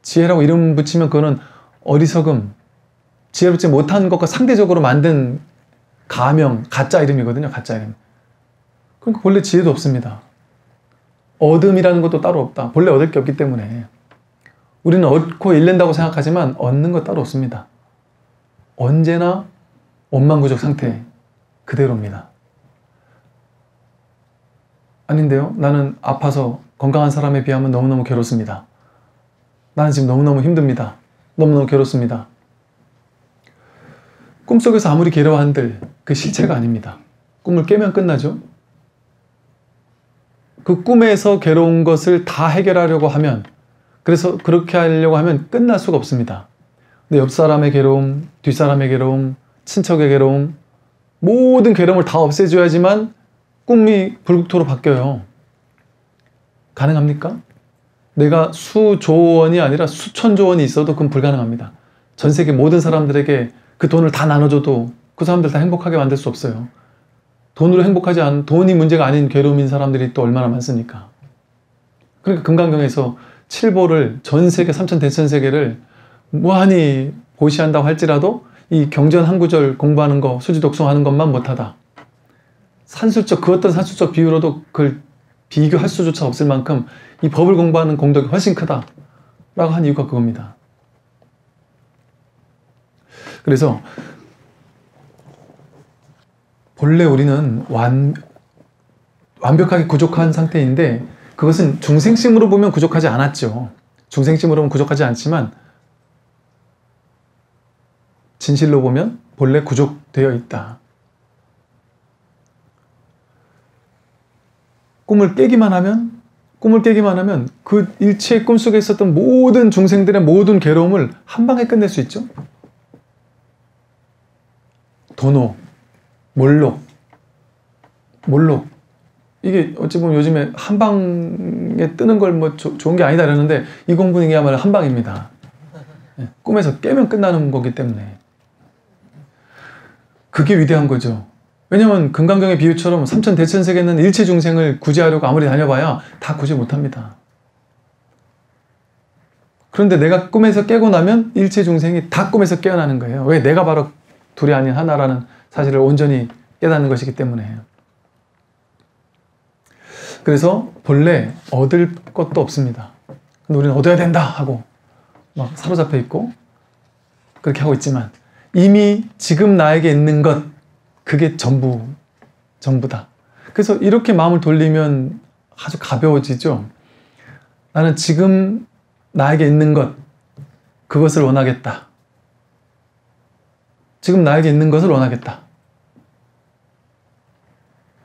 지혜라고 이름 붙이면 그거는 어리석음, 지혜롭지 못한 것과 상대적으로 만든 가명, 가짜 이름이거든요. 가짜 이름. 그러니까 본래 지혜도 없습니다. 얻음이라는 것도 따로 없다. 본래 얻을 게 없기 때문에. 우리는 얻고 잃는다고 생각하지만 얻는 것 따로 없습니다. 언제나 원망구적 상태 그대로입니다. 아닌데요? 나는 아파서 건강한 사람에 비하면 너무너무 괴롭습니다. 나는 지금 너무너무 힘듭니다. 너무너무 괴롭습니다. 꿈속에서 아무리 괴로워한들 그 실체가 아닙니다. 꿈을 깨면 끝나죠? 그 꿈에서 괴로운 것을 다 해결하려고 하면 그래서 그렇게 하려고 하면 끝날 수가 없습니다. 근데 옆 사람의 괴로움, 뒷 사람의 괴로움, 친척의 괴로움, 모든 괴로움을 다 없애줘야지만 꿈이 불국토로 바뀌어요. 가능합니까? 내가 수조 원이 아니라 수천조 원이 있어도 그건 불가능합니다. 전 세계 모든 사람들에게 그 돈을 다 나눠줘도 그 사람들 다 행복하게 만들 수 없어요. 돈으로 행복하지 않은, 돈이 문제가 아닌 괴로움인 사람들이 또 얼마나 많습니까? 그러니까 금강경에서 칠보를 전 세계 3천 대천 세계를 무한히 보시한다고 할지라도 이 경전 한 구절 공부하는 거, 수지 독송하는 것만 못하다. 산술적, 그 어떤 산술적 비유로도 그걸 비교할 수조차 없을 만큼 이 법을 공부하는 공덕이 훨씬 크다. 라고 한 이유가 그겁니다. 그래서 본래 우리는 완, 완벽하게 부족한 상태인데 그것은 중생심으로 보면 부족하지 않았죠. 중생심으로 보면 부족하지 않지만 진실로 보면 본래 구족되어 있다. 꿈을 깨기만 하면 꿈을 깨기만 하면 그 일체의 꿈속에 있었던 모든 중생들의 모든 괴로움을 한 방에 끝낼 수 있죠. 도노, 몰록, 몰록. 이게 어찌 보면 요즘에 한 방에 뜨는 걸 뭐 좋은 게 아니다 그러는데 이 공부는 이야말로 한 방입니다. 예, 꿈에서 깨면 끝나는 거기 때문에 그게 위대한 거죠. 왜냐면 금강경의 비유처럼 삼천 대천세계는 일체 중생을 구제하려고 아무리 다녀봐야 다 구제 못합니다. 그런데 내가 꿈에서 깨고 나면 일체 중생이 다 꿈에서 깨어나는 거예요. 왜? 내가 바로 둘이 아닌 하나라는 사실을 온전히 깨닫는 것이기 때문에. 그래서 본래 얻을 것도 없습니다. 근데 우리는 얻어야 된다 하고 막 사로잡혀 있고 그렇게 하고 있지만 이미 지금 나에게 있는 것 그게 전부 전부다. 그래서 이렇게 마음을 돌리면 아주 가벼워지죠. 나는 지금 나에게 있는 것 그것을 원하겠다. 지금 나에게 있는 것을 원하겠다.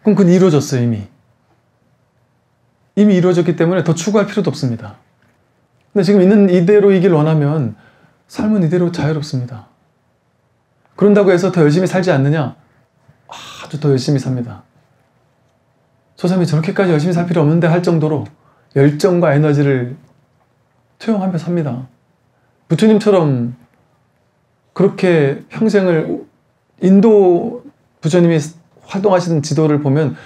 그럼 그건 이루어졌어요, 이미. 이미 이루어졌기 때문에 더 추구할 필요도 없습니다. 근데 지금 있는 이대로 이길 원하면 삶은 이대로 자유롭습니다. 그런다고 해서 더 열심히 살지 않느냐? 아주 더 열심히 삽니다. 저 사람이 저렇게까지 열심히 살 필요 없는데 할 정도로 열정과 에너지를 투영하며 삽니다. 부처님처럼 그렇게 평생을 인도 부처님이 활동하시는 지도를 보면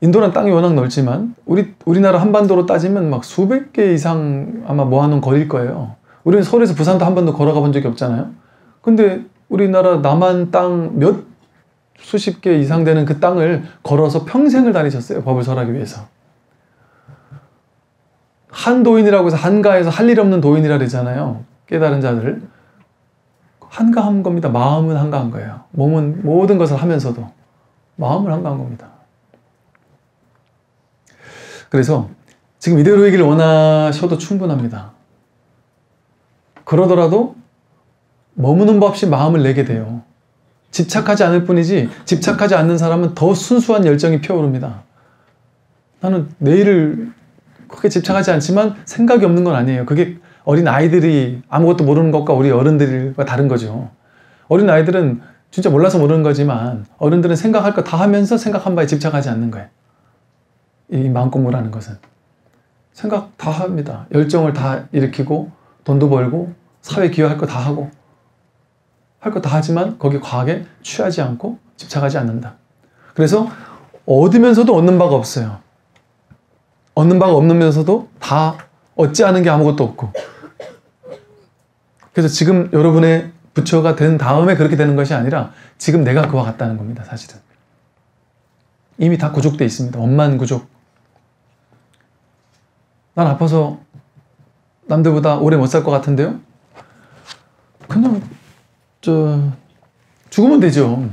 인도란 땅이 워낙 넓지만 우리 우리나라 한반도로 따지면 막 수백 개 이상 아마 모아놓은 거리일 거예요. 우리는 서울에서 부산도 한 번도 걸어가 본 적이 없잖아요. 근데 우리나라 남한 땅 몇 수십 개 이상 되는 그 땅을 걸어서 평생을 다니셨어요. 법을 설하기 위해서. 한도인이라고 해서 한가해서 할 일 없는 도인이라 그러잖아요. 깨달은 자들. 한가한 겁니다. 마음은 한가한 거예요. 몸은 모든 것을 하면서도 마음을 한가한 겁니다. 그래서 지금 이대로이길 원하셔도 충분합니다. 그러더라도 머무는 법 없이 마음을 내게 돼요. 집착하지 않을 뿐이지 집착하지 않는 사람은 더 순수한 열정이 피어오릅니다. 나는 내일을 크게 집착하지 않지만 생각이 없는 건 아니에요. 그게 어린 아이들이 아무것도 모르는 것과 우리 어른들과 다른 거죠. 어린 아이들은 진짜 몰라서 모르는 거지만 어른들은 생각할 거 다 하면서 생각한 바에 집착하지 않는 거예요. 이 마음 공부라는 것은. 생각 다 합니다. 열정을 다 일으키고 돈도 벌고 사회 기여할 거 다 하고 할 거 다 하지만 거기 과하게 취하지 않고 집착하지 않는다. 그래서 얻으면서도 얻는 바가 없어요. 얻는 바가 없으면서도 다 얻지 않은 게 아무것도 없고. 그래서 지금 여러분의 부처가 된 다음에 그렇게 되는 것이 아니라 지금 내가 그와 같다는 겁니다, 사실은. 이미 다 구족돼 있습니다. 원만 구족. 난 아파서 남들보다 오래 못 살 것 같은데요? 그냥, 저, 죽으면 되죠.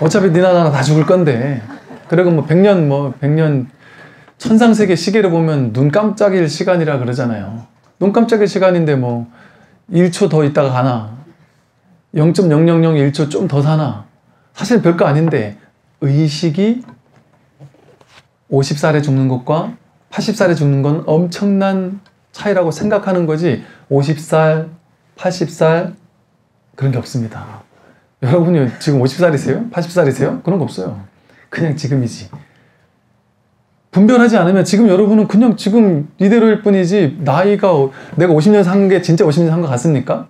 어차피 니나 나나 다 죽을 건데. 그리고 뭐 100년, 뭐 100년 천상세계 시계를 보면 눈 깜짝일 시간이라 그러잖아요. 눈 깜짝일 시간인데 뭐 1초 더 있다가 가나 0.0001초 좀 더 사나 사실 별거 아닌데 의식이 50살에 죽는 것과 80살에 죽는 건 엄청난 차이라고 생각하는 거지 50살, 80살 그런 게 없습니다. 여러분이 지금 50살이세요? 80살이세요? 그런 거 없어요. 그냥 지금이지. 분별하지 않으면 지금 여러분은 그냥 지금 이대로일 뿐이지 나이가 내가 50년 산 게 진짜 50년 산 것 같습니까?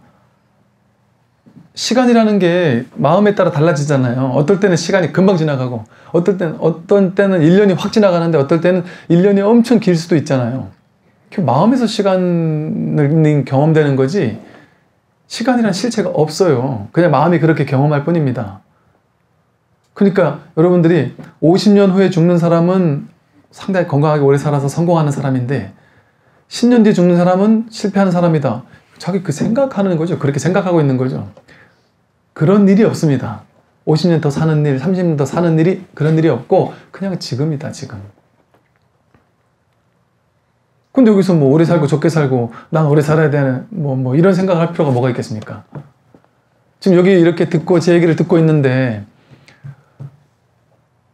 시간이라는 게 마음에 따라 달라지잖아요. 어떨 때는 시간이 금방 지나가고 어떨 때는 어떤 때는 1년이 확 지나가는데 어떨 때는 1년이 엄청 길 수도 있잖아요. 마음에서 시간을 경험되는 거지 시간이란 실체가 없어요. 그냥 마음이 그렇게 경험할 뿐입니다. 그러니까 여러분들이 50년 후에 죽는 사람은 상당히 건강하게 오래 살아서 성공하는 사람인데 10년 뒤에 죽는 사람은 실패하는 사람이다. 자기 그 생각하는 거죠. 그렇게 생각하고 있는 거죠. 그런 일이 없습니다. 50년 더 사는 일, 30년 더 사는 일이 그런 일이 없고 그냥 지금이다, 지금. 근데 여기서 뭐 오래 살고 적게 살고 난 오래 살아야 되는 뭐, 뭐 이런 생각을 할 필요가 뭐가 있겠습니까? 지금 여기 이렇게 듣고 제 얘기를 듣고 있는데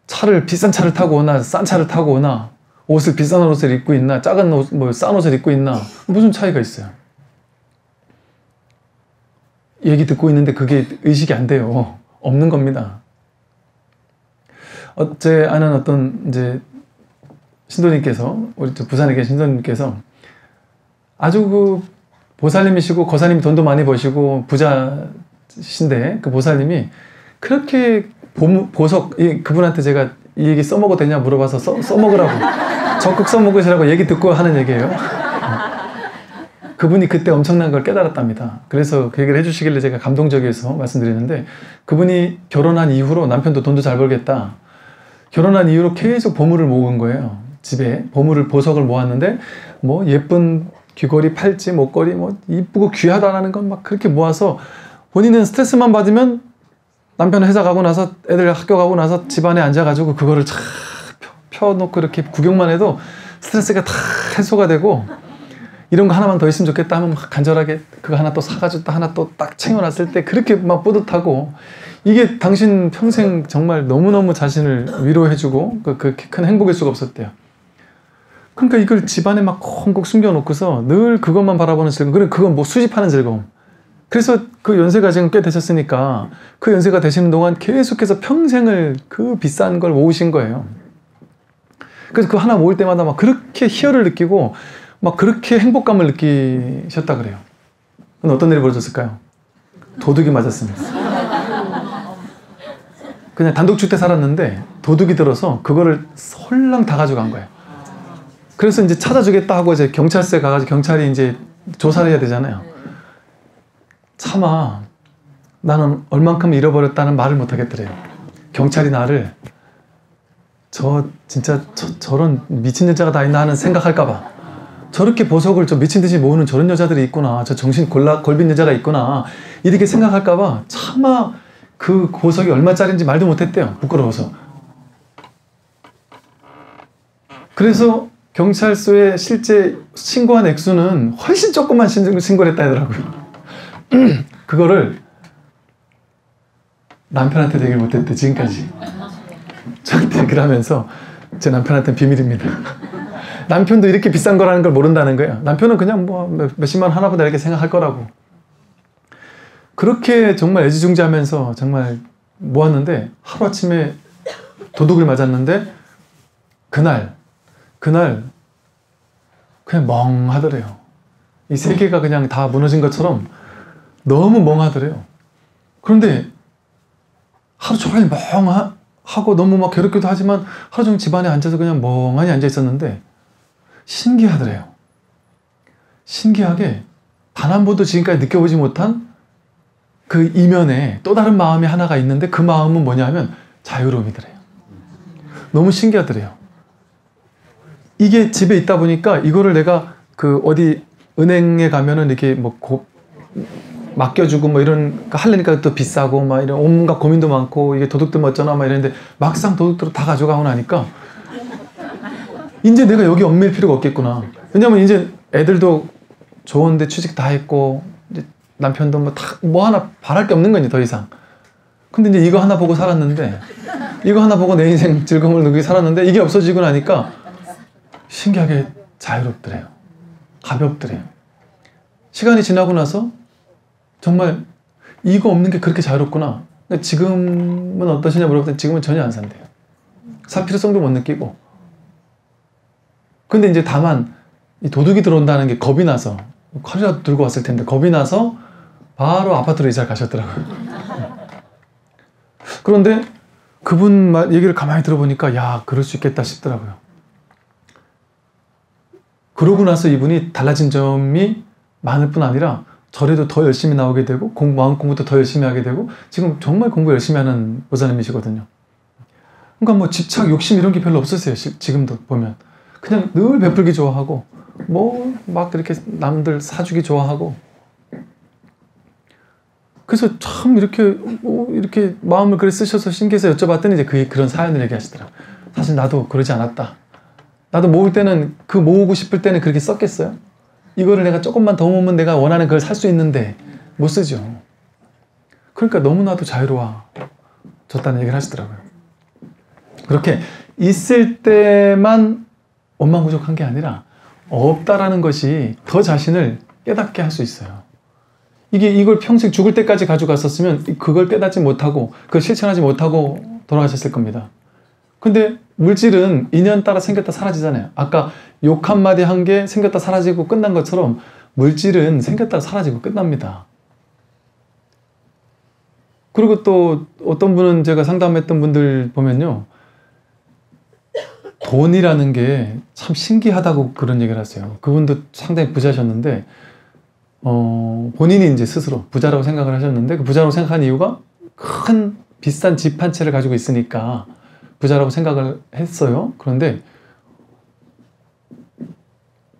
차를 비싼 차를 타고 오나 싼 차를 타고 오나 옷을 비싼 옷을 입고 있나 작은 옷 뭐 싼 옷을 입고 있나 무슨 차이가 있어요? 얘기 듣고 있는데 그게 의식이 안 돼요. 없는 겁니다. 어제 아는 어떤 이제 신도님께서 우리 부산에 계신 신도님께서 아주 그 보살님이시고 거사님 돈도 많이 버시고 부자신데 그 보살님이 그렇게 보, 보석 이, 그분한테 제가 이 얘기 써먹어도 되냐 물어봐서 써, 써먹으라고 적극 써먹으시라고 얘기 듣고 하는 얘기예요. 그분이 그때 엄청난 걸 깨달았답니다. 그래서 그 얘기를 해주시길래 제가 감동적이어서 말씀드리는데 그분이 결혼한 이후로 남편도 돈도 잘 벌겠다. 결혼한 이후로 계속 보물을 모은 거예요. 집에 보물을 보석을 모았는데 뭐 예쁜 귀걸이, 팔찌, 목걸이 뭐 이쁘고 귀하다라는 건 막 그렇게 모아서 본인은 스트레스만 받으면 남편 회사 가고 나서 애들 학교 가고 나서 집안에 앉아가지고 그거를 쫙 펴놓고 이렇게 구경만 해도 스트레스가 다 해소가 되고 이런 거 하나만 더 있으면 좋겠다 하면 막 간절하게 그거 하나 또 사가지고 또 하나 또 딱 챙겨놨을 때 그렇게 막 뿌듯하고 이게 당신 평생 정말 너무너무 자신을 위로해주고 그, 그렇게 큰 행복일 수가 없었대요. 그러니까 이걸 집안에 막 콩콩 숨겨놓고서 늘 그것만 바라보는 즐거움. 그래, 그건 뭐 수집하는 즐거움. 그래서 그 연세가 지금 꽤 되셨으니까 그 연세가 되시는 동안 계속해서 평생을 그 비싼 걸 모으신 거예요. 그래서 그 하나 모을 때마다 막 그렇게 희열을 느끼고 막 그렇게 행복감을 느끼셨다 그래요. 근데 어떤 일이 벌어졌을까요? 도둑이 맞았습니다. 그냥 단독주택 살았는데 도둑이 들어서 그거를 홀랑 다 가져간 거예요. 그래서 이제 찾아주겠다 하고 이제 경찰서에 가가지고 경찰이 이제 조사를 해야 되잖아요. 차마 나는 얼만큼 잃어버렸다는 말을 못 하겠더래요. 경찰이 나를 저 진짜 저, 런 미친 여자가 다 있나 하는 생각할까봐 저렇게 보석을 저 미친 듯이 모으는 저런 여자들이 있구나. 저 정신 골라 골빈 여자가 있구나. 이렇게 생각할까봐 차마 그 보석이 얼마짜리인지 말도 못했대요. 부끄러워서. 그래서 경찰서에 실제 신고한 액수는 훨씬 조금만 신고를 했다 하더라고요. 그거를 남편한테 얘기를 못했대, 지금까지. 저한테 하면서 제 남편한테는 비밀입니다. 남편도 이렇게 비싼 거라는 걸 모른다는 거예요. 남편은 그냥 뭐 몇십만 원 하나보다 이렇게 생각할 거라고. 그렇게 정말 애지중지하면서 정말 모았는데 하루아침에 도둑을 맞았는데 그날 그날 그냥 멍하더래요. 이 세계가 그냥 다 무너진 것처럼 너무 멍하더래요. 그런데 하루 종일 멍하고 너무 막 괴롭기도 하지만 하루 종일 집안에 앉아서 그냥 멍하니 앉아 있었는데 신기하더래요. 신기하게 단 한 번도 지금까지 느껴보지 못한 그 이면에 또 다른 마음이 하나가 있는데 그 마음은 뭐냐 하면 자유로움이더래요. 너무 신기하더래요. 이게 집에 있다 보니까 이거를 내가 그 어디 은행에 가면은 이렇게 뭐 고, 맡겨주고 뭐 이런 할래니까 또 비싸고 막 이런 온갖 고민도 많고 이게 도둑들 멋쩌나 막 이랬는데 막상 도둑들을 다 가져가고 나니까 이제 내가 여기 얽매일 필요가 없겠구나. 왜냐면 이제 애들도 좋은데 취직 다 했고 이제 남편도 뭐다뭐 하나 바랄 게 없는 거지 더 이상. 근데 이제 이거 하나 보고 살았는데 이거 하나 보고 내 인생 즐거움을 느끼고 살았는데 이게 없어지고 나니까 신기하게 자유롭더래요. 가볍더래요. 시간이 지나고 나서 정말 이거 없는 게 그렇게 자유롭구나. 지금은 어떠시냐 물어봤더니 지금은 전혀 안 산대요. 살 필요성도 못 느끼고 근데 이제 다만 이 도둑이 들어온다는 게 겁이 나서 칼이라도 들고 왔을 텐데 겁이 나서 바로 아파트로 이사를 가셨더라고요. 그런데 그분 말 얘기를 가만히 들어보니까 야 그럴 수 있겠다 싶더라고요. 그러고 나서 이분이 달라진 점이 많을 뿐 아니라 절에도 더 열심히 나오게 되고 공부 마음 공부도 더 열심히 하게 되고 지금 정말 공부 열심히 하는 보사님이시거든요. 그러니까 뭐 집착, 욕심 이런 게 별로 없으세요. 지금도 보면. 그냥 늘 베풀기 좋아하고 뭐막 이렇게 남들 사주기 좋아하고 그래서 참 이렇게 뭐 이렇게 마음을 그래 쓰셔서 신기해서 여쭤봤더니 이제 그 그런 사연을 얘기하시더라고. 사실 나도 그러지 않았다. 나도 모을 때는 그 모으고 싶을 때는 그렇게 썼겠어요. 이거를 내가 조금만 더 모으면 내가 원하는 걸살 수 있는데 못 쓰죠. 그러니까 너무나도 자유로워졌다는 얘기를 하시더라고요. 그렇게 있을 때만 원망부족한 게 아니라 없다라는 것이 더 자신을 깨닫게 할 수 있어요. 이게 이걸 평생 죽을 때까지 가져갔었으면 그걸 깨닫지 못하고 그걸 실천하지 못하고 돌아가셨을 겁니다. 근데 물질은 인연 따라 생겼다 사라지잖아요. 아까 욕 한마디 한 게 생겼다 사라지고 끝난 것처럼 물질은 생겼다가 사라지고 끝납니다. 그리고 또 어떤 분은 제가 상담했던 분들 보면요. 돈이라는 게 참 신기하다고 그런 얘기를 하세요. 그분도 상당히 부자셨는데, 어, 본인이 이제 스스로 부자라고 생각을 하셨는데, 그 부자라고 생각한 이유가 큰 비싼 집 한 채를 가지고 있으니까 부자라고 생각을 했어요. 그런데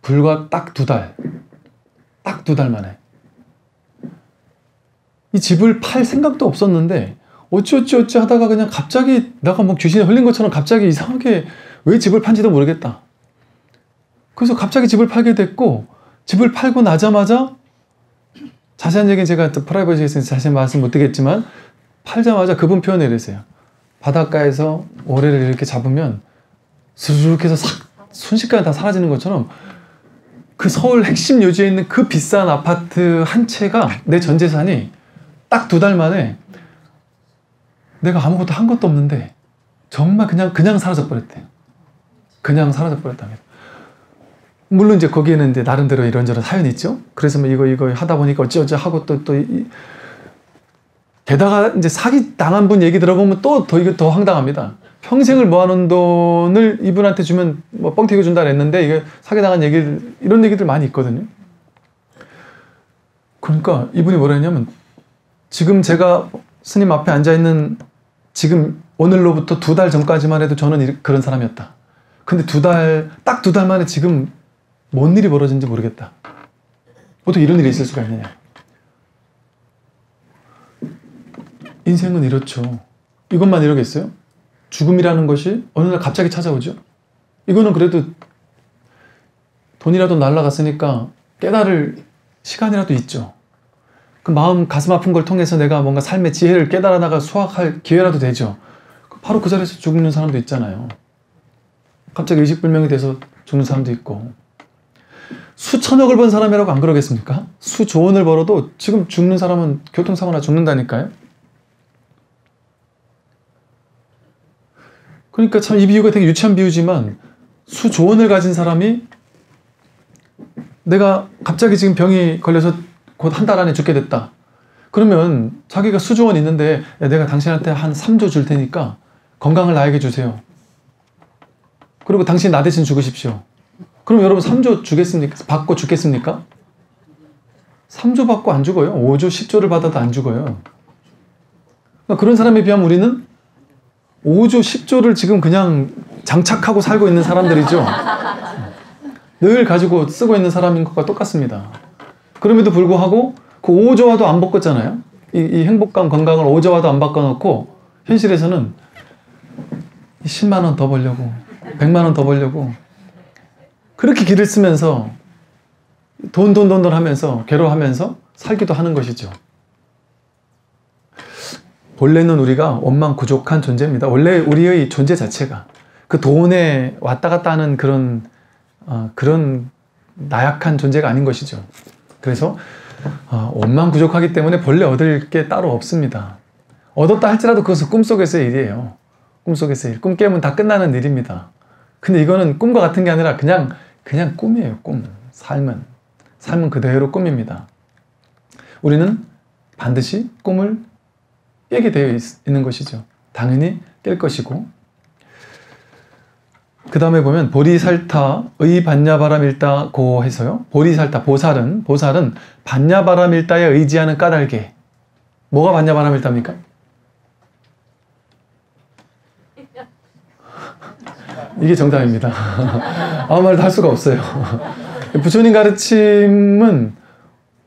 불과 딱 두 달, 딱 두 달 만에 이 집을 팔 생각도 없었는데 어찌어찌 어찌 하다가 그냥 갑자기 내가 뭐 귀신이 흘린 것처럼 갑자기 이상하게 왜 집을 판지도 모르겠다. 그래서 갑자기 집을 팔게 됐고 집을 팔고 나자마자 자세한 얘기는 제가 또 프라이버시에 있으니 자세히 말씀 못 드리겠지만 팔자마자 그분 표현을 이랬어요. 바닷가에서 오래를 이렇게 잡으면 스르륵 해서 싹 순식간에 다 사라지는 것처럼 그 서울 핵심 요지에 있는 그 비싼 아파트 한 채가 내 전 재산이 딱 두 달 만에 내가 아무것도 한 것도 없는데 정말 그냥 그냥 사라져 버렸대요. 그냥 사라져 버렸답니다. 물론 이제 거기에는 이제 나름대로 이런저런 사연이 있죠. 그래서 뭐 이거 이거 하다 보니까 어찌어찌 하고 또또 게다가 이제 사기 당한 분 얘기 들어보면 또 더 이게 더 황당합니다. 평생을 모아놓은 돈을 이분한테 주면 뭐 뻥튀기 준다 그랬는데 이게 사기 당한 얘기 이런 얘기들 많이 있거든요. 그러니까 이분이 뭐라 했냐면 지금 제가 스님 앞에 앉아 있는 지금 오늘로부터 두 달 전까지만 해도 저는 그런 사람이었다. 근데 두 달, 딱 두 달 만에 지금 뭔 일이 벌어진지 모르겠다. 어떻게 이런 일이 있을 수가 있느냐. 인생은 이렇죠. 이것만 이러겠어요? 죽음이라는 것이 어느 날 갑자기 찾아오죠. 이거는 그래도 돈이라도 날라갔으니까 깨달을 시간이라도 있죠. 그 마음 가슴 아픈 걸 통해서 내가 뭔가 삶의 지혜를 깨달아 나가 수확할 기회라도 되죠. 바로 그 자리에서 죽는 사람도 있잖아요. 갑자기 의식불명이 돼서 죽는 사람도 있고. 수천억을 번 사람이라고 안 그러겠습니까? 수조원을 벌어도 지금 죽는 사람은 교통사고나 죽는다니까요. 그러니까 참 이 비유가 되게 유치한 비유지만 수조원을 가진 사람이 내가 갑자기 지금 병이 걸려서 곧 한 달 안에 죽게 됐다. 그러면 자기가 수조원 있는데 내가 당신한테 한 3조 줄 테니까 건강을 나에게 주세요. 그리고 당신 나 대신 죽으십시오. 그럼 여러분 3조 주겠습니까? 받고 죽겠습니까? 3조 받고 안 죽어요. 5조, 10조를 받아도 안 죽어요. 그러니까 그런 사람에 비하면 우리는 5조, 10조를 지금 그냥 장착하고 살고 있는 사람들이죠. 늘 가지고 쓰고 있는 사람인 것과 똑같습니다. 그럼에도 불구하고 그 5조와도 안 바꿨잖아요. 이, 이 행복감, 건강을 5조와도 안 바꿔놓고 현실에서는 10만 원 더 벌려고, 100만 원 더 벌려고 그렇게 길을 쓰면서 돈, 돈, 돈, 돈 하면서 괴로워하면서 살기도 하는 것이죠. 본래는 우리가 원망 부족한 존재입니다. 원래 우리의 존재 자체가 그 돈에 왔다 갔다 하는 그런 어, 그런 나약한 존재가 아닌 것이죠. 그래서 어, 원망 부족하기 때문에 본래 얻을 게 따로 없습니다. 얻었다 할지라도 그것은 꿈속에서의 일이에요. 꿈속에서의 일. 꿈 깨면 다 끝나는 일입니다. 근데 이거는 꿈과 같은 게 아니라 그냥 그냥 꿈이에요. 꿈. 삶은 삶은 그대로 꿈입니다. 우리는 반드시 꿈을 깨게 되어 있, 는 것이죠. 당연히 깰 것이고 그 다음에 보면 보리살타의 반야바람일다고 해서요. 보리살타 보살은 보살은 반야바람일다에 의지하는 까닭에 뭐가 반야바람일다입니까? 이게 정답입니다. 아무 말도 할 수가 없어요. 부처님 가르침은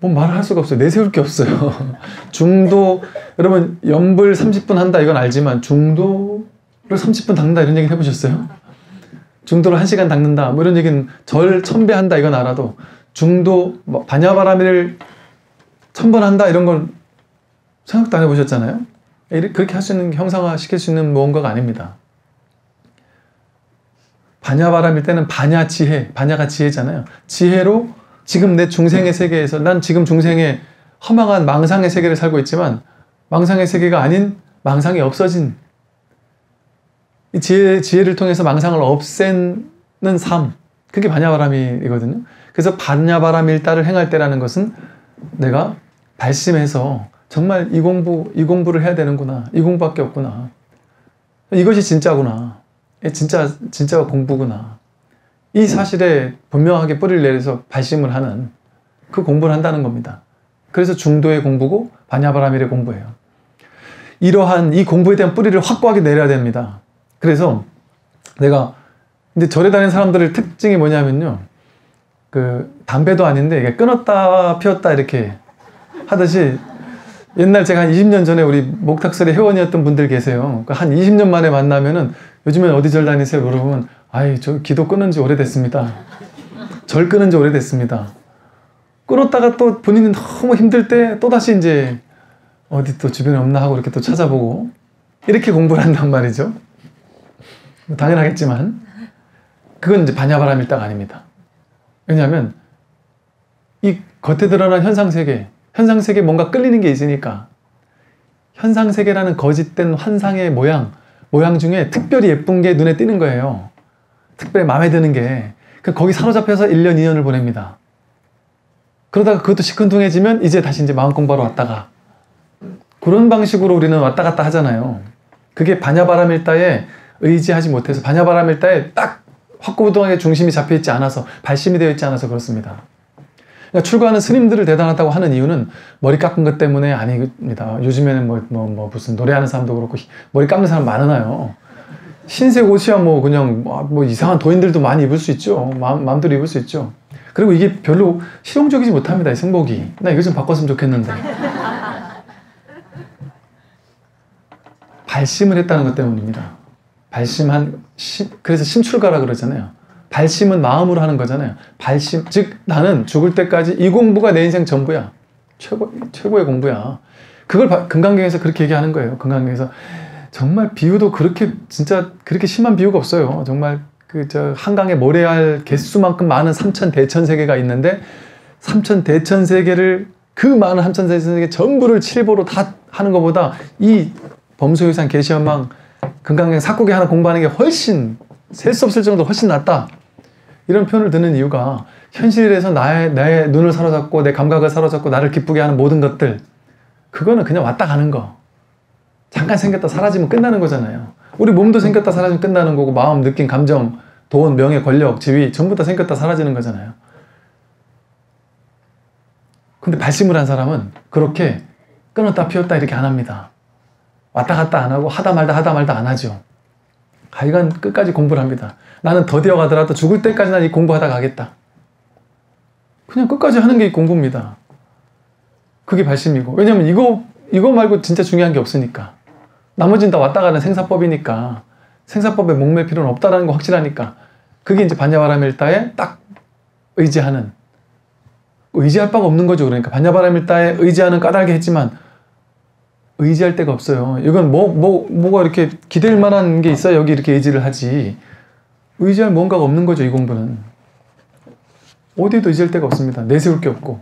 뭐 말을 할 수가 없어요. 내세울 게 없어요. 중도, 여러분, 연불 30분 한다 이건 알지만 중도를 30분 닦는다 이런 얘기 해보셨어요? 중도를 1시간 닦는다 뭐 이런 얘기는 절 천배한다 이건 알아도 중도, 뭐 반야바라미를 천번 한다 이런 건 생각도 안 해보셨잖아요? 그렇게 할 수 있는, 형상화 시킬 수 있는 무언가가 아닙니다. 반야바람일 때는 반야 지혜, 반야가 지혜잖아요. 지혜로 지금 내 중생의 세계에서 난 지금 중생의 허망한 망상의 세계를 살고 있지만 망상의 세계가 아닌 망상이 없어진 이 지혜, 지혜를 통해서 망상을 없애는 삶 그게 반야바람이거든요. 그래서 반야바람 일다를 행할 때라는 것은 내가 발심해서 정말 이 공부, 이 공부를 해야 되는구나. 이 공부밖에 없구나. 이것이 진짜구나. 진짜, 진짜 공부구나. 이 사실에 분명하게 뿌리를 내려서 발심을 하는 그 공부를 한다는 겁니다. 그래서 중도의 공부고 반야바라밀의 공부예요. 이러한 이 공부에 대한 뿌리를 확고하게 내려야 됩니다. 그래서 내가 근데 절에 다니는 사람들의 특징이 뭐냐면요. 그 담배도 아닌데 끊었다 피웠다 이렇게 하듯이 옛날 제가 한 20년 전에 우리 목탁설의 회원이었던 분들 계세요. 그러니까 한 20년 만에 만나면은 요즘엔 어디 절 다니세요? 물어보면 아이 저 기도 끊은 지 오래됐습니다. 절 끊은 지 오래됐습니다. 끊었다가 또 본인이 너무 힘들 때 또다시 이제 어디 또 주변에 없나 하고 이렇게 또 찾아보고 이렇게 공부를 한단 말이죠. 당연하겠지만 그건 이제 반야바람일딱 아닙니다. 왜냐하면 이 겉에 드러난 현상 세계 현상 세계에 뭔가 끌리는 게 있으니까 현상 세계라는 거짓된 환상의 모양 모양 중에 특별히 예쁜 게 눈에 띄는 거예요. 특별히 마음에 드는 게그 거기 사로잡혀서 1년, 2년을 보냅니다. 그러다가 그것도 시큰둥해지면 이제 다시 이제 마음 공부하러 왔다가 그런 방식으로 우리는 왔다 갔다 하잖아요. 그게 반야바람일다에 의지하지 못해서 반야바람일다에 딱 확고부동하게 중심이 잡혀 있지 않아서 발심이 되어 있지 않아서 그렇습니다. 그러니까 출가하는 스님들을 대단하다고 하는 이유는 머리 깎은 것 때문에 아닙니다. 요즘에는 뭐, 뭐, 뭐 무슨 노래하는 사람도 그렇고 머리 깎는 사람 많아요. 흰색 옷이야 뭐 그냥 뭐, 뭐 이상한 도인들도 많이 입을 수 있죠. 마음, 마음대로 입을 수 있죠. 그리고 이게 별로 실용적이지 못합니다. 이 승복이. 나 이거 좀 바꿨으면 좋겠는데. 발심을 했다는 것 때문입니다. 발심한, 심, 그래서 심출가라 그러잖아요. 발심은 마음으로 하는 거잖아요. 발심, 즉 나는 죽을 때까지 이 공부가 내 인생 전부야. 최고, 최고의 공부야. 그걸 금강경에서 그렇게 얘기하는 거예요. 금강경에서. 정말 비유도 그렇게 진짜 그렇게 심한 비유가 없어요. 정말 그 저 한강에 모래알 개수만큼 많은 삼천 대천 세계가 있는데 삼천 대천 세계를 그 많은 삼천 대천 세계 전부를 칠보로 다 하는 것보다 이 범소유산 계시현망 금강경 사국에 하나 공부하는 게 훨씬 셀 수 없을 정도로 훨씬 낫다. 이런 표현을 듣는 이유가 현실에서 나의, 나의 눈을 사로잡고 내 감각을 사로잡고 나를 기쁘게 하는 모든 것들 그거는 그냥 왔다 가는 거. 잠깐 생겼다 사라지면 끝나는 거잖아요. 우리 몸도 생겼다 사라지면 끝나는 거고 마음, 느낌, 감정, 돈, 명예, 권력, 지위 전부 다 생겼다 사라지는 거잖아요. 근데 발심을 한 사람은 그렇게 끊었다 피웠다 이렇게 안 합니다. 왔다 갔다 안 하고 하다 말다 하다 말다 안 하죠. 하여간 끝까지 공부를 합니다. 나는 더디어 가더라도 죽을 때까지 난 이 공부하다 가겠다. 그냥 끝까지 하는 게 공부입니다. 그게 발심이고. 왜냐면 이거, 이거 말고 진짜 중요한 게 없으니까. 나머지는 다 왔다 가는 생사법이니까. 생사법에 목맬 필요는 없다라는 거 확실하니까. 그게 이제 반야바라밀다에 딱 의지하는. 의지할 바가 없는 거죠. 그러니까 반야바라밀다에 의지하는 까닭이 했지만 의지할 데가 없어요. 이건 뭐, 뭐, 뭐가 이렇게 기댈 만한 게 있어야 여기 이렇게 의지를 하지. 의지할 뭔가가 없는 거죠, 이 공부는. 어디에도 의지할 데가 없습니다. 내세울 게 없고.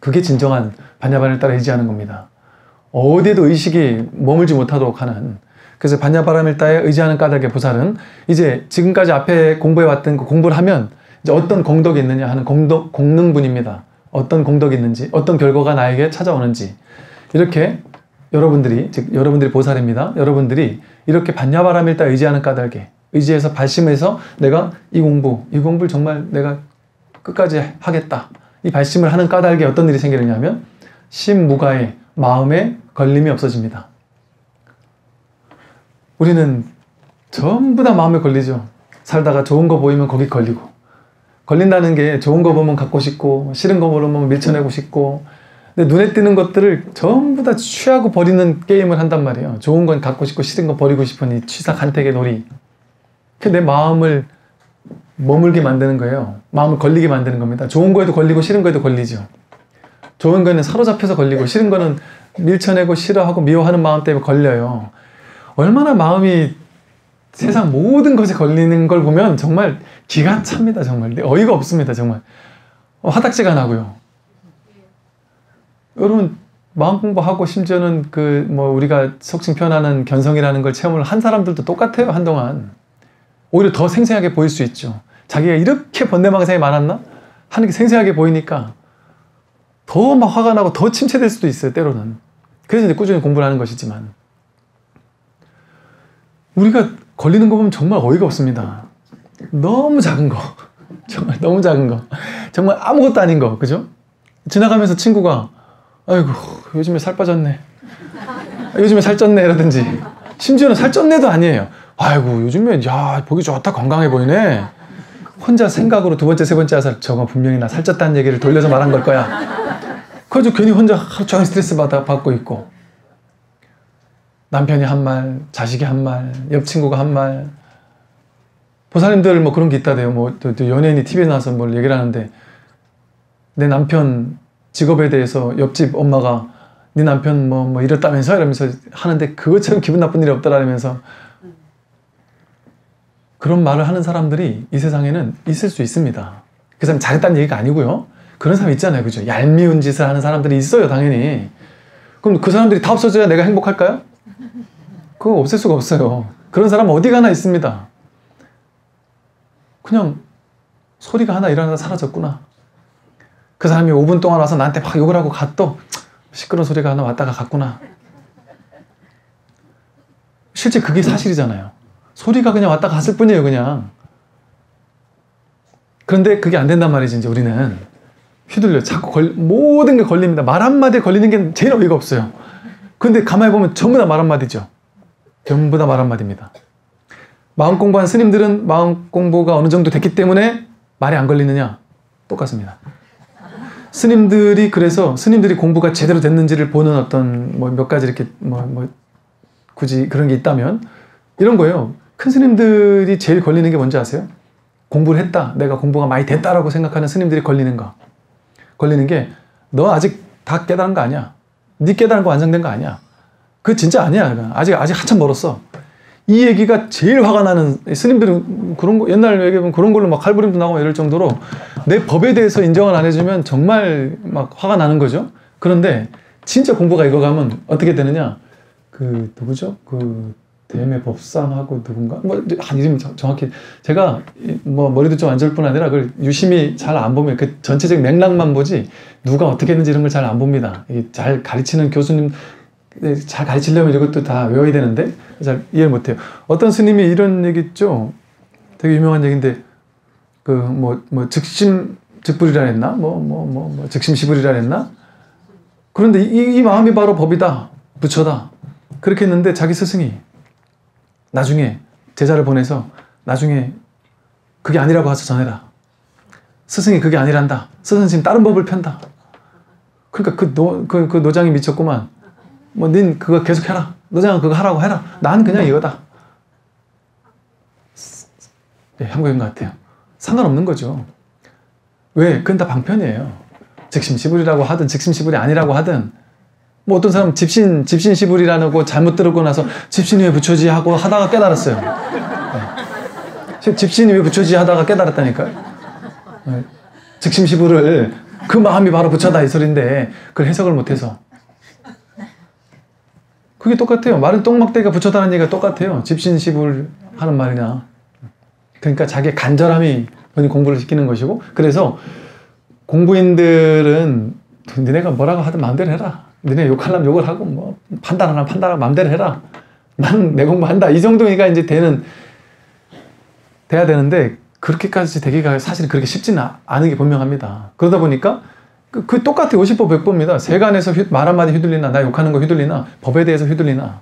그게 진정한 반야반을 따라 의지하는 겁니다. 어디에도 의식이 머물지 못하도록 하는. 그래서 반야바람일 따에 의지하는 까닭의 보살은 이제 지금까지 앞에 공부해왔던 그 공부를 하면 이제 어떤 공덕이 있느냐 하는 공덕, 공능분입니다. 어떤 공덕이 있는지, 어떤 결과가 나에게 찾아오는지. 이렇게 여러분들이, 즉, 여러분들이 보살입니다. 여러분들이 이렇게 반야바람일 따 의지하는 까닭에 의지해서 발심해서 내가 이 공부, 이 공부를 정말 내가 끝까지 하겠다. 이 발심을 하는 까닭에 어떤 일이 생기느냐면 심무가의 마음에 걸림이 없어집니다. 우리는 전부 다 마음에 걸리죠. 살다가 좋은 거 보이면 거기 걸리고 걸린다는 게 좋은 거 보면 갖고 싶고 싫은 거 보면 밀쳐내고 싶고 근데 눈에 띄는 것들을 전부 다 취하고 버리는 게임을 한단 말이에요. 좋은 건 갖고 싶고 싫은 거 버리고 싶은 이 취사 간택의 놀이. 내 마음을 머물게 만드는 거예요. 마음을 걸리게 만드는 겁니다. 좋은 거에도 걸리고 싫은 거에도 걸리죠. 좋은 거는 사로잡혀서 걸리고 싫은 거는 밀쳐내고 싫어하고 미워하는 마음 때문에 걸려요. 얼마나 마음이 세상 모든 것에 걸리는 걸 보면 정말 기가 찹니다. 정말 어이가 없습니다. 정말 화닥지가 나고요. 여러분 마음 공부하고 심지어는 그 뭐 우리가 속칭 표현하는 견성이라는 걸 체험을 한 사람들도 똑같아요 한동안 오히려 더 생생하게 보일 수 있죠. 자기가 이렇게 번뇌망상이 많았나? 하는 게 생생하게 보이니까 더 막 화가 나고 더 침체될 수도 있어요, 때로는. 그래서 이제 꾸준히 공부를 하는 것이지만. 우리가 걸리는 거 보면 정말 어이가 없습니다. 너무 작은 거. 정말 너무 작은 거. 정말 아무것도 아닌 거. 그죠? 지나가면서 친구가, 아이고, 요즘에 살 빠졌네. 요즘에 살 쪘네. 이러든지. 심지어는 살 쪘네도 아니에요. 아이고, 요즘에, 야, 보기 좋다. 건강해 보이네. 혼자 생각으로 두 번째, 세 번째 와서 저거 분명히 나 살쪘다는 얘기를 돌려서 말한 걸 거야. 그래서 괜히 혼자 하루 종일 스트레스 받아, 받고 있고. 남편이 한 말, 자식이 한 말, 옆 친구가 한 말. 보사님들 뭐 그런 게 있다대요. 뭐, 또, 또 연예인이 TV에 나와서 뭘 얘기를 하는데, 내 남편 직업에 대해서 옆집 엄마가 네 남편 뭐, 뭐 이렇다면서 이러면서 하는데 그것처럼 기분 나쁜 일이 없다라면서 그런 말을 하는 사람들이 이 세상에는 있을 수 있습니다. 그 사람 잘했다는 얘기가 아니고요. 그런 사람 있잖아요. 그죠? 얄미운 짓을 하는 사람들이 있어요. 당연히. 그럼 그 사람들이 다 없어져야 내가 행복할까요? 그거 없을 수가 없어요. 그런 사람 어디 가나 있습니다. 그냥 소리가 하나 일어나다 사라졌구나. 그 사람이 5분 동안 와서 나한테 막 욕을 하고 갔또 시끄러운 소리가 하나 왔다가 갔구나. 실제 그게 사실이잖아요. 소리가 그냥 왔다 갔을 뿐이에요, 그냥. 그런데 그게 안 된단 말이지, 이제 우리는. 휘둘려. 자꾸 걸, 모든 게 걸립니다. 말 한마디에 걸리는 게 제일 어이가 없어요. 근데 가만히 보면 전부 다 말 한마디죠. 전부 다 말 한마디입니다. 마음 공부한 스님들은 마음 공부가 어느 정도 됐기 때문에 말이 안 걸리느냐? 똑같습니다. 스님들이 그래서 스님들이 공부가 제대로 됐는지를 보는 어떤 뭐 몇 가지 이렇게 뭐, 뭐 굳이 그런 게 있다면 이런 거예요. 큰 스님들이 제일 걸리는 게 뭔지 아세요? 공부를 했다. 내가 공부가 많이 됐다라고 생각하는 스님들이 걸리는 거. 걸리는 게 너 아직 다 깨달은 거 아니야. 네 깨달은 거 완성된 거 아니야. 그 진짜 아니야. 아직 아직 한참 멀었어. 이 얘기가 제일 화가 나는 스님들은 그런 거 옛날 얘기하면 그런 걸로 막 칼부림도 나고 이럴 정도로 내 법에 대해서 인정을 안 해주면 정말 막 화가 나는 거죠. 그런데 진짜 공부가 익어가면 어떻게 되느냐? 그 누구죠? 그 대매 법상하고 누군가 뭐한 이름이 정확히 제가 뭐 머리도 좀 안 좋을 뿐 아니라 그걸 유심히 잘 안 보면 그 전체적인 맥락만 보지 누가 어떻게 했는지 이런 걸 잘 안 봅니다. 잘 가르치는 교수님 네, 잘 가르치려면 이것도 다 외워야 되는데 잘 이해를 못해요. 어떤 스님이 이런 얘기 있죠. 되게 유명한 얘기인데 그 뭐뭐 뭐 즉심 즉불이라 했나 뭐 뭐 뭐 뭐 즉심시불이라 했나 그런데 이, 이 마음이 바로 법이다 부처다 그렇게 했는데 자기 스승이 나중에 제자를 보내서 나중에 그게 아니라고 가서 전해라 스승이 그게 아니란다 스승 지금 다른 법을 편다 그러니까 그, 노, 그, 그 노장이 미쳤구만 뭐 닌 그거 계속 해라. 노장 그거 하라고 해라. 난 그냥 이거다. 네, 한국인 것 같아요. 상관없는 거죠. 왜? 그건 다 방편이에요. 즉심시불이라고 하든 즉심시불이 아니라고 하든 뭐 어떤 사람 집신 집신 시불이라는 거 잘못 들었고 나서 집신이 왜 붙여지 하고 하다가 깨달았어요. 네. 집신이 왜 붙여지 하다가 깨달았다니까요. 네. 즉심 시불을 그 마음이 바로 붙여다 이 소린데 그걸 해석을 못해서 그게 똑같아요. 말은 똥막대기가 붙였다는 얘기가 똑같아요. 집신 시불 하는 말이나. 그러니까 자기 간절함이 본인 공부를 시키는 것이고, 그래서 공부인들은 니네가 뭐라고 하든 마음대로 해라. 니네 욕하려면 욕을 하고, 뭐, 판단하려면 판단하고 마음대로 해라. 나는 내 공부한다. 이 정도니까 이제 되는, 돼야 되는데, 그렇게까지 되기가 사실 그렇게 쉽지는 않은 게 분명합니다. 그러다 보니까 그, 그 똑같아. 50보 100보입니다. 세간에서 휘, 말 한마디 휘둘리나, 나 욕하는 거 휘둘리나, 법에 대해서 휘둘리나.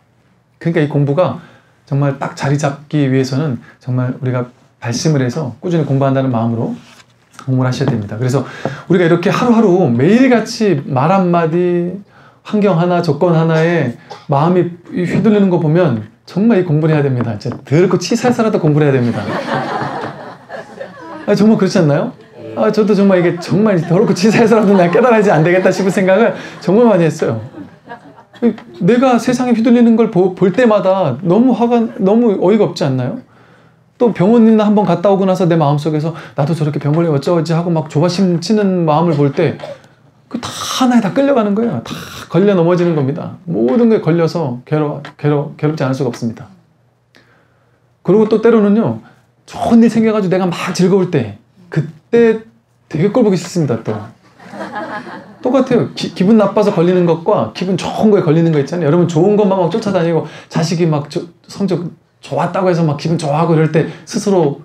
그러니까 이 공부가 정말 딱 자리 잡기 위해서는 정말 우리가 발심을 해서 꾸준히 공부한다는 마음으로 공부를 하셔야 됩니다. 그래서 우리가 이렇게 하루하루 매일같이 말 한마디, 환경 하나, 조건 하나에 마음이 휘둘리는 거 보면 정말 이 공부를 해야 됩니다. 진짜 더럽고 치살살하다 공부를 해야 됩니다. 아, 정말 그렇지 않나요? 아, 저도 정말 이게 정말 더럽고 치사해서라도 나 깨달아야지 안 되겠다 싶은 생각을 정말 많이 했어요. 내가 세상에 휘둘리는 걸 볼 때마다 너무 화가, 너무 어이가 없지 않나요? 또 병원이나 한번 갔다 오고 나서 내 마음속에서 나도 저렇게 병 걸리면 어쩌지 하고 막 조바심 치는 마음을 볼 때 그 다 하나에 다 끌려가는 거예요. 다 걸려 넘어지는 겁니다. 모든 게 걸려서 괴로, 괴로, 괴롭지 않을 수가 없습니다. 그리고 또 때로는요, 좋은 일 생겨가지고 내가 막 즐거울 때, 그때 되게 꼴보기 싫습니다, 또. 똑같아요. 기, 분 나빠서 걸리는 것과 기분 좋은 거에 걸리는 거 있잖아요. 여러분 좋은 것만 막 쫓아다니고 자식이 막 저, 성적 좋았다고 해서 막 기분 좋아하고 이럴 때 스스로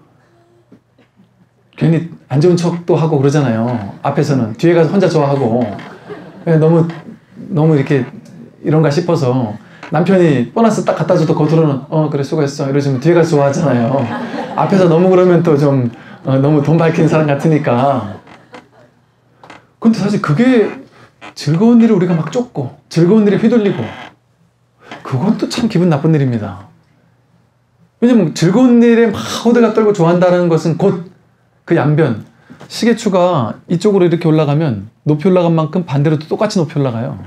괜히 안 좋은 척도 하고 그러잖아요. 앞에서는 뒤에 가서 혼자 좋아하고 너무 너무 이렇게 이런가 싶어서 남편이 보너스 딱 갖다 줘도 겉으로는 어 그래 수고했어 이러시면 뒤에 가서 좋아하잖아요. 앞에서 너무 그러면 또좀 어, 너무 돈 밝히는 사람 같으니까. 근데 사실 그게 즐거운 일을 우리가 막 쫓고 즐거운 일에 휘둘리고 또참 기분 나쁜 일입니다. 왜냐면 즐거운 일에 막 호들갑 떨고 좋아한다는 것은 곧 그 양변 시계추가 이쪽으로 이렇게 올라가면 높이 올라간 만큼 반대로 도 똑같이 높이 올라가요.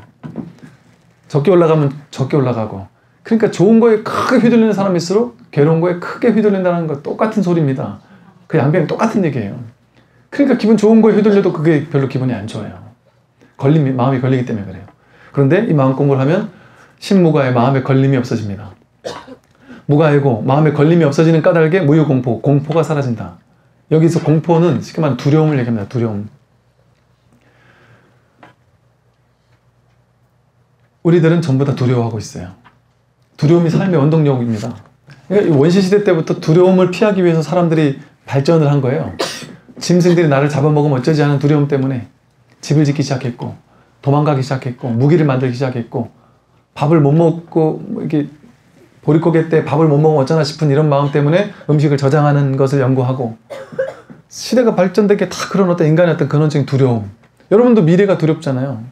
적게 올라가면 적게 올라가고 그러니까 좋은 거에 크게 휘둘리는 사람일수록 괴로운 거에 크게 휘둘린다는 거 똑같은 소리입니다. 그 양변이 똑같은 얘기예요. 그러니까 기분 좋은 거에 휘둘려도 그게 별로 기분이 안 좋아요. 걸림, 마음이 걸리기 때문에 그래요. 그런데 이 마음 공부를 하면 신무가의 마음에 걸림이 없어집니다. 무가이고 마음에 걸림이 없어지는 까닭에 무유공포, 공포가 사라진다. 여기서 공포는 쉽게 말하면 두려움을 얘기합니다. 두려움. 우리들은 전부 다 두려워하고 있어요. 두려움이 삶의 원동력입니다. 그러니까 원시시대 때부터 두려움을 피하기 위해서 사람들이 발전을 한 거예요. 짐승들이 나를 잡아먹으면 어쩌지 하는 두려움 때문에 집을 짓기 시작했고, 도망가기 시작했고, 무기를 만들기 시작했고, 밥을 못 먹고, 뭐 이렇게 보릿고개 때 밥을 못 먹으면 어쩌나 싶은 이런 마음 때문에 음식을 저장하는 것을 연구하고, 시대가 발전되게 다 그런 어떤 인간의 어떤 근원적인 두려움. 여러분도 미래가 두렵잖아요.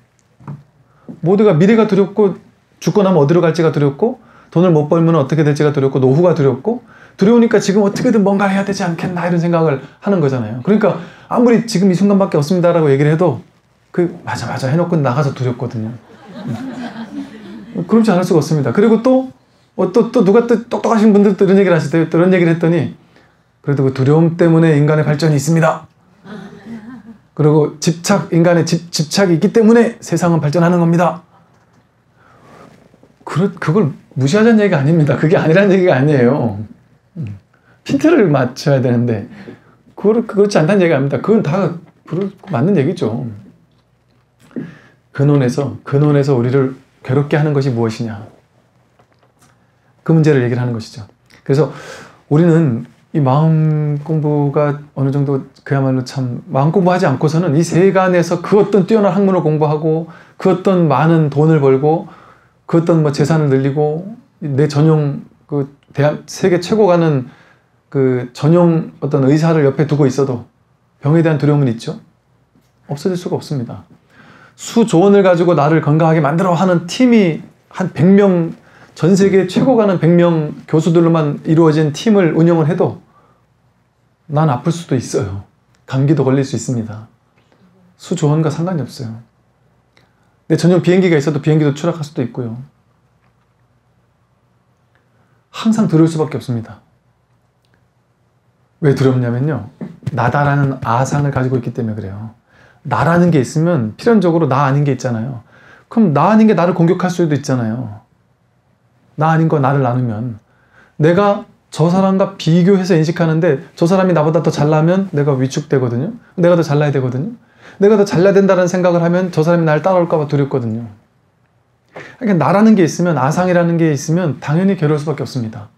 모두가 미래가 두렵고, 죽고 나면 어디로 갈지가 두렵고, 돈을 못 벌면 어떻게 될지가 두렵고, 노후가 두렵고, 두려우니까 지금 어떻게든 뭔가 해야 되지 않겠나 이런 생각을 하는 거잖아요. 그러니까 아무리 지금 이 순간밖에 없습니다라고 얘기를 해도 그 맞아 맞아 해놓고 나가서 두렵거든요. 음. 그렇지 않을 수가 없습니다. 그리고 또 어, 또, 또 누가 또 똑똑하신 분들도 이런 얘기를 하실 때, 이런 얘기를 했더니, 그래도 그 두려움 때문에 인간의 발전이 있습니다. 그리고 집착, 인간의 집, 집착이 있기 때문에 세상은 발전하는 겁니다. 그, 그걸 무시하자는 얘기가 아닙니다. 그게 아니라는 얘기가 아니에요. 핀트를 맞춰야 되는데 그걸 그렇지 않다는 얘기가 아닙니다. 그건 다 맞는 얘기죠. 근원에서 근원에서 우리를 괴롭게 하는 것이 무엇이냐 그 문제를 얘기를 하는 것이죠. 그래서 우리는 이 마음 공부가 어느 정도 그야말로 참 마음 공부하지 않고서는 이 세간에서 그 어떤 뛰어난 학문을 공부하고 그 어떤 많은 돈을 벌고 그 어떤 뭐 재산을 늘리고 내 전용 그 대한 세계 최고 가는 그 전용 어떤 의사를 옆에 두고 있어도 병에 대한 두려움은 있죠? 없어질 수가 없습니다. 수조원을 가지고 나를 건강하게 만들어 하는 팀이 한 100명, 전 세계 최고 가는 100명 교수들로만 이루어진 팀을 운영을 해도 난 아플 수도 있어요. 감기도 걸릴 수 있습니다. 수조원과 상관이 없어요. 내 전용 비행기가 있어도 비행기도 추락할 수도 있고요. 항상 두려울 수밖에 없습니다. 왜 두렵냐면요. 나다라는 아상을 가지고 있기 때문에 그래요. 나라는 게 있으면 필연적으로 나 아닌 게 있잖아요. 그럼 나 아닌 게 나를 공격할 수도 있잖아요. 나 아닌 거 나를 나누면 내가 저 사람과 비교해서 인식하는데 저 사람이 나보다 더 잘나면 내가 위축되거든요. 내가 더 잘나야 되거든요. 내가 더 잘나야 된다는 생각을 하면 저 사람이 나를 따라올까봐 두렵거든요. 그러니까 나라는 게 있으면 아상이라는 게 있으면 당연히 괴로울 수밖에 없습니다.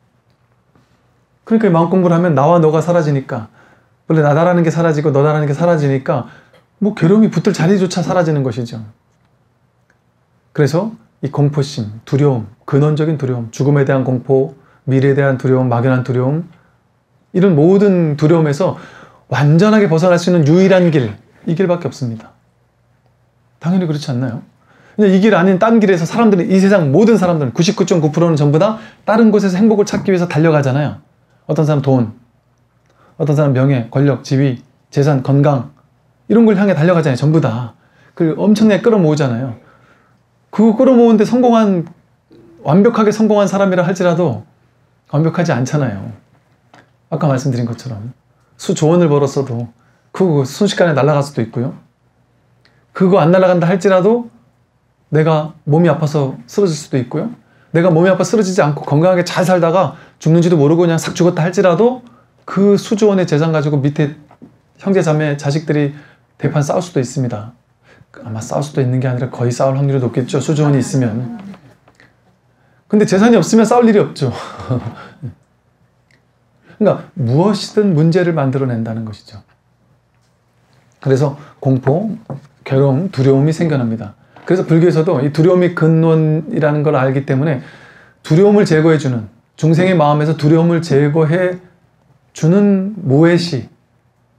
그러니까 마음 공부를 하면 나와 너가 사라지니까 원래 나다라는 게 사라지고 너다라는 게 사라지니까 뭐 괴로움이 붙을 자리조차 사라지는 것이죠. 그래서 이 공포심, 두려움, 근원적인 두려움, 죽음에 대한 공포, 미래에 대한 두려움, 막연한 두려움 이런 모든 두려움에서 완전하게 벗어날 수 있는 유일한 길, 이 길밖에 없습니다. 당연히 그렇지 않나요? 이길 아닌 딴 길에서 사람들이 이 세상 모든 사람들은 99.9%는 전부 다 다른 곳에서 행복을 찾기 위해서 달려가잖아요. 어떤 사람 돈, 어떤 사람 명예, 권력, 지위, 재산, 건강 이런 걸 향해 달려가잖아요. 전부 다. 그 엄청나게 끌어모으잖아요. 그거 끌어모으는데 성공한 완벽하게 성공한 사람이라 할지라도 완벽하지 않잖아요. 아까 말씀드린 것처럼 수조원을 벌었어도 그거 순식간에 날아갈 수도 있고요. 그거 안 날아간다 할지라도 내가 몸이 아파서 쓰러질 수도 있고요. 내가 몸이 아파 쓰러지지 않고 건강하게 잘 살다가 죽는지도 모르고 그냥 싹 죽었다 할지라도 그 수조원의 재산 가지고 밑에 형제 자매 자식들이 대판 싸울 수도 있습니다. 아마 싸울 수도 있는 게 아니라 거의 싸울 확률이 높겠죠. 수조원이 있으면. 근데 재산이 없으면 싸울 일이 없죠. 그러니까 무엇이든 문제를 만들어낸다는 것이죠. 그래서 공포, 괴로움, 두려움이 생겨납니다. 그래서 불교에서도 이 두려움이 근원이라는 걸 알기 때문에 두려움을 제거해주는 중생의 마음에서 두려움을 제거해 주는 무해시,